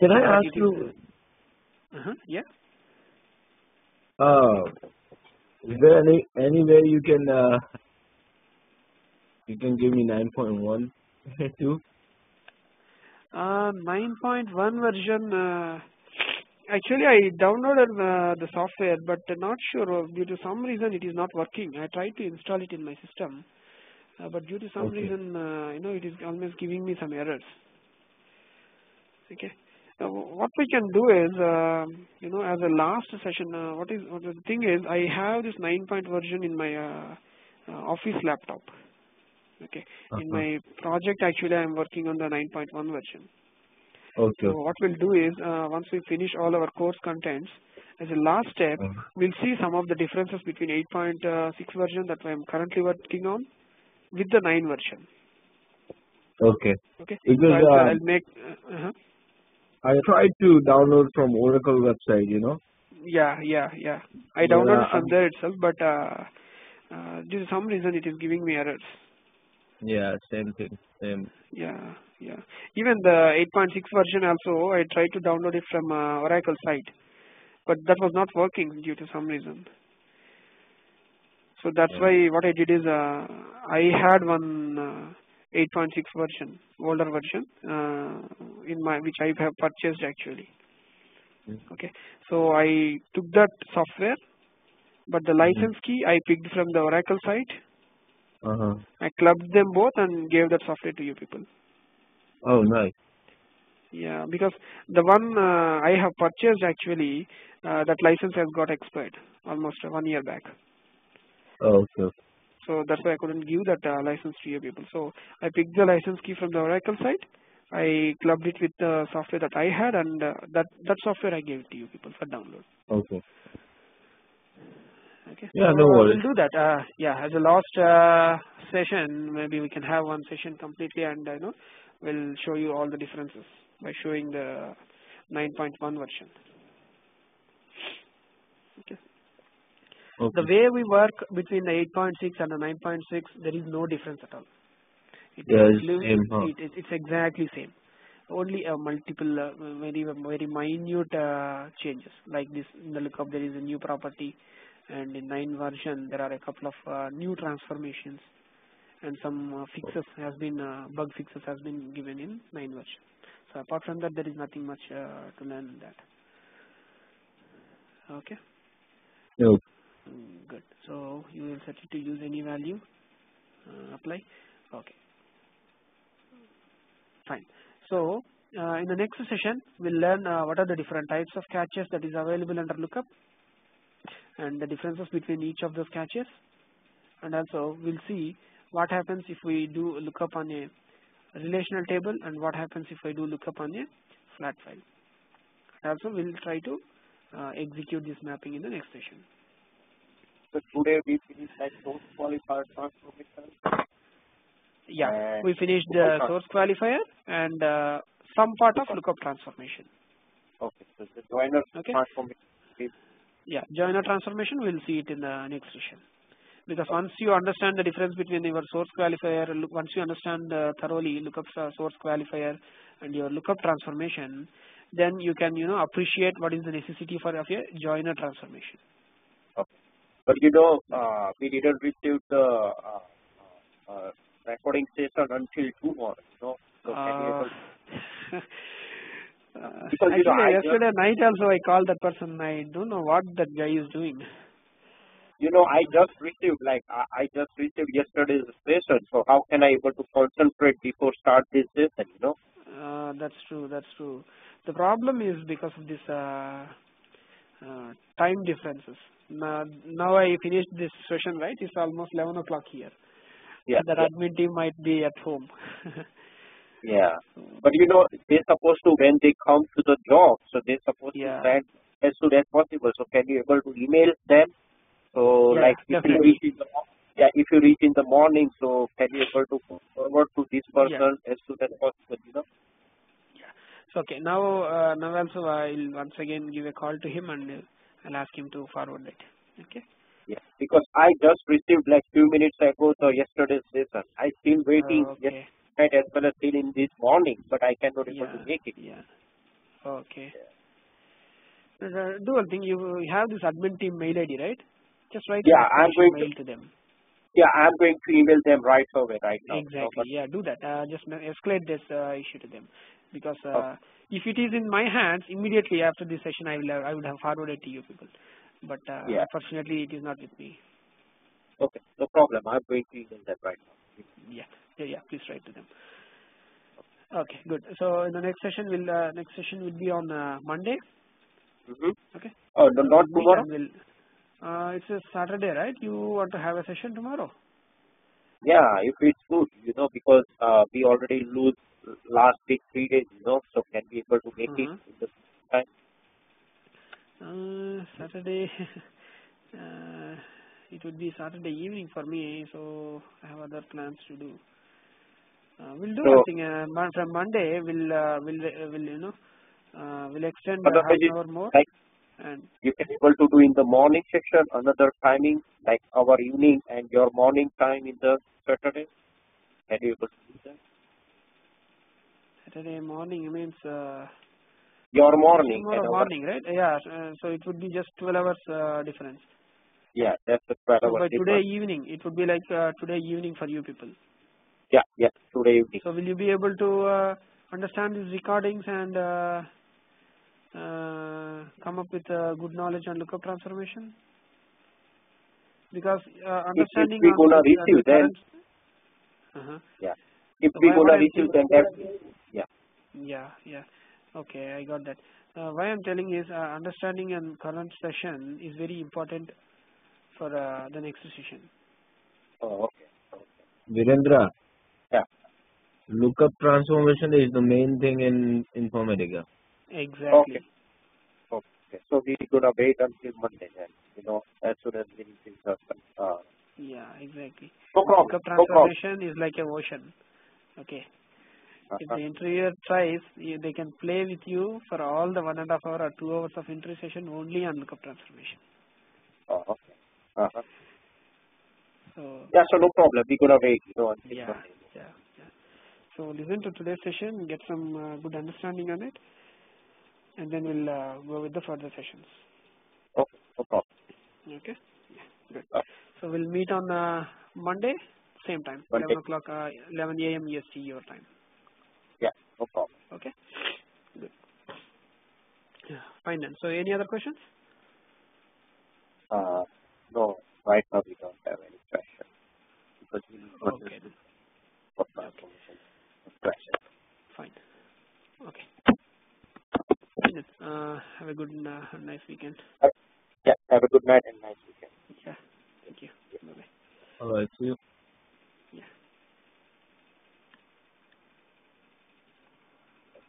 can I ask you uh-huh, yeah uh is there any any way you can uh you can give me nine point one too? Uh, 9.1 version. Uh, actually, I downloaded uh, the software, but not sure uh, due to some reason it is not working. I tried to install it in my system, uh, but due to some Okay. reason, uh, you know, it is almost giving me some errors. Okay. Uh, wh- what we can do is, uh, you know, as a last session, uh, what is what the thing is, I have this 9 point version in my uh, uh, office laptop. Okay. In Uh-huh. my project, actually, I am working on the 9.1 version. Okay. So what we'll do is, uh, once we finish all our course contents, as a last step, Uh-huh. we'll see some of the differences between 8.6 version that I am currently working on with the 9 version. Okay. Okay. Because, so I'll, uh, I'll make. Uh, uh I tried to download from Oracle website, you know. Yeah, yeah, yeah. I Yeah, downloaded from I'm- there itself, but uh, uh, due to some reason, it is giving me errors. Yeah, same thing. Same. Yeah, yeah. Even the 8.6 version also, I tried to download it from uh, Oracle site, but that was not working due to some reason. So that's Yeah. why what I did is uh, I had one uh, 8.6 version, older version, uh, in my which I have purchased actually. Mm. Okay, so I took that software, but the license key I picked from the Oracle site. Uh huh. I clubbed them both and gave that software to you people. Oh, nice. Yeah, because the one uh, I have purchased actually, uh, that license has got expired almost one year back. Oh, okay. So that's why I couldn't give that uh, license to you people. So I picked the license key from the Oracle site. I clubbed it with the software that I had, and uh, that that software I gave to you people for download. Okay. Okay. Yeah, so no uh, worries. We'll do that. Uh, yeah, as a last uh, session, maybe we can have one session completely, and uh, you know, we'll show you all the differences by showing the 9.1 version. Okay. Okay. The way we work between the 8.6 and the 9.6, there is no difference at all. It, Yeah, it it's same, huh? it- it- it's exactly same. Only a multiple, uh, very very minute uh, changes. Like this, in the lookup, there is a new property, and in 9 version, there are a couple of uh, new transformations, and some uh, fixes has been uh, bug fixes has been given in 9 version. So apart from that, there is nothing much uh, to learn in that. Okay. No. Good. So you will set it to use any value. Uh, apply. Okay. Fine. So uh, in the next session, we'll learn uh, what are the different types of caches that is available under lookup, and the differences between each of those caches, and also we'll see what happens if we do lookup on a relational table, and what happens if I do lookup on a flat file. And also we'll try to uh, execute this mapping in the next session. So today we finished like source qualifier transformation. Yeah, And we finished the lookup source qualifier and uh, some part of lookup transformation. Okay, so the joiner Okay. transformation Yeah, joiner transformation we'll see it in the next session. Because once you understand the difference between your source qualifier, once you understand uh, thoroughly lookup uh, source qualifier and your lookup transformation, then you can you know appreciate what is the necessity for of a joiner transformation. But you know, uh, we didn't receive the uh, uh, uh, recording session until tomorrow. You know, so can you Uh, Because, you know, actually, I just- yesterday night also I called that person. I don't know what that guy is doing. you know, I just received like I, I just received yesterday's session. So how can I able to concentrate before start this session? You know. Uh, that's true. That's true. The problem is because of this uh, uh, time differences. Now, now I finished this session, right? It's almost 11 o'clock here. Yeah. The yeah. admin team might be at home. Yeah. But you know, they're supposed to when they come to the job, so they're supposed Yeah. to send as soon as possible. So can you able to email them? So Yeah, like if you reach in the yeah, if you reach in the morning, so can you able to forward to this person as soon as possible? You know. Yeah. so okay, now uh, now also I'll once again give a call to him and uh, I'll ask him to forward it. Okay. Yeah. Because I just received like few minutes ago the yesterday's session. I still waiting Uh, okay. night as well as still in this morning, but I cannot able to make it. Yeah. Okay. Uh, do one thing. You have this admin team mail ID, right? Just write Yeah, I'm going to- mail to them. Yeah, I'm going to email them right away right now. Exactly. So, Yeah, do that. Uh, just escalate this uh, issue to them, because uh, if it is in my hands, immediately after this session, I will have, I would have forwarded to you people. But uh, Yeah. unfortunately, it is not with me. okay, no problem. I'm going to email them right now. Yeah, yeah, yeah. Please write to them. Okay, good. So in the next session, will uh, next session will be on uh, Monday. Mm-hmm. Okay. Oh, no, not tomorrow? We'll, uh, it's a Saturday, right? You want to have a session tomorrow? Yeah, if it's good, you know, because uh, we already lose last week three days, you know, so can be able to make it Mhm. in the time? Uh, Saturday. uh, it would be Saturday evening for me, so I have other plans to do. Uh, we'll do So- one thing. Uh, from Monday, we'll uh, we'll uh, will you know uh, we'll extend uh, half an it- hour more, like and you can able to do in the morning section another timing, like our evening and your morning time in the Saturday. Can you able to do that? Saturday morning means uh, Your morning. tomorrow morning, right? Yeah. Uh, so it would be just 12 hours uh, difference. Yeah, that's the 12 So hour by today evening, it would be like uh, today evening for you people. Yeah, yeah, today evening. So will you be able to uh, understand these recordings and uh, uh, come up with uh, good knowledge on lookup transformation? Because uh, understanding we on gonna receive, then- Uh-huh. Yeah. If So we gonna receive then yeah. Yeah, yeah. Okay, I got that. Uh, why I'm telling is uh, understanding and current session is very important for uh, the next session. Oh, okay. Virendra, Yeah. lookup transformation is the main thing in Informatica. Exactly. Okay. Okay. So we gonna wait until Monday then, you know, as soon as we receive the, uh, Yeah, exactly. no problem, Lookup no problem. transformation is like a ocean. Okay. If Uh-huh. the interviewer tries, they can play with you for all the one and a half hour or two hours of interview session only on lookup transformation. Oh, okay. Uh-huh. So Yeah, so no problem. we gonna wait, you yeah, yeah, yeah. So listen to today's session, get some uh, good understanding on it, and then we'll uh, go with the further sessions. Okay, no problem. Okay. Yeah, good. Uh, So we'll meet on uh, Monday, same time, Monday. 11 o'clock, uh, 11 a.m. EST your time. Yeah, no problem. Okay. Good. Yeah, fine then. So any other questions? Uh, no, right now we don't have any question. Because we Okay then. for transformation question. Fine. Okay. Fine then. Uh, have a good, uh, nice weekend. Yeah, have a good night and nice weekend. Yeah. Thank you. Bye bye. Alright, see you.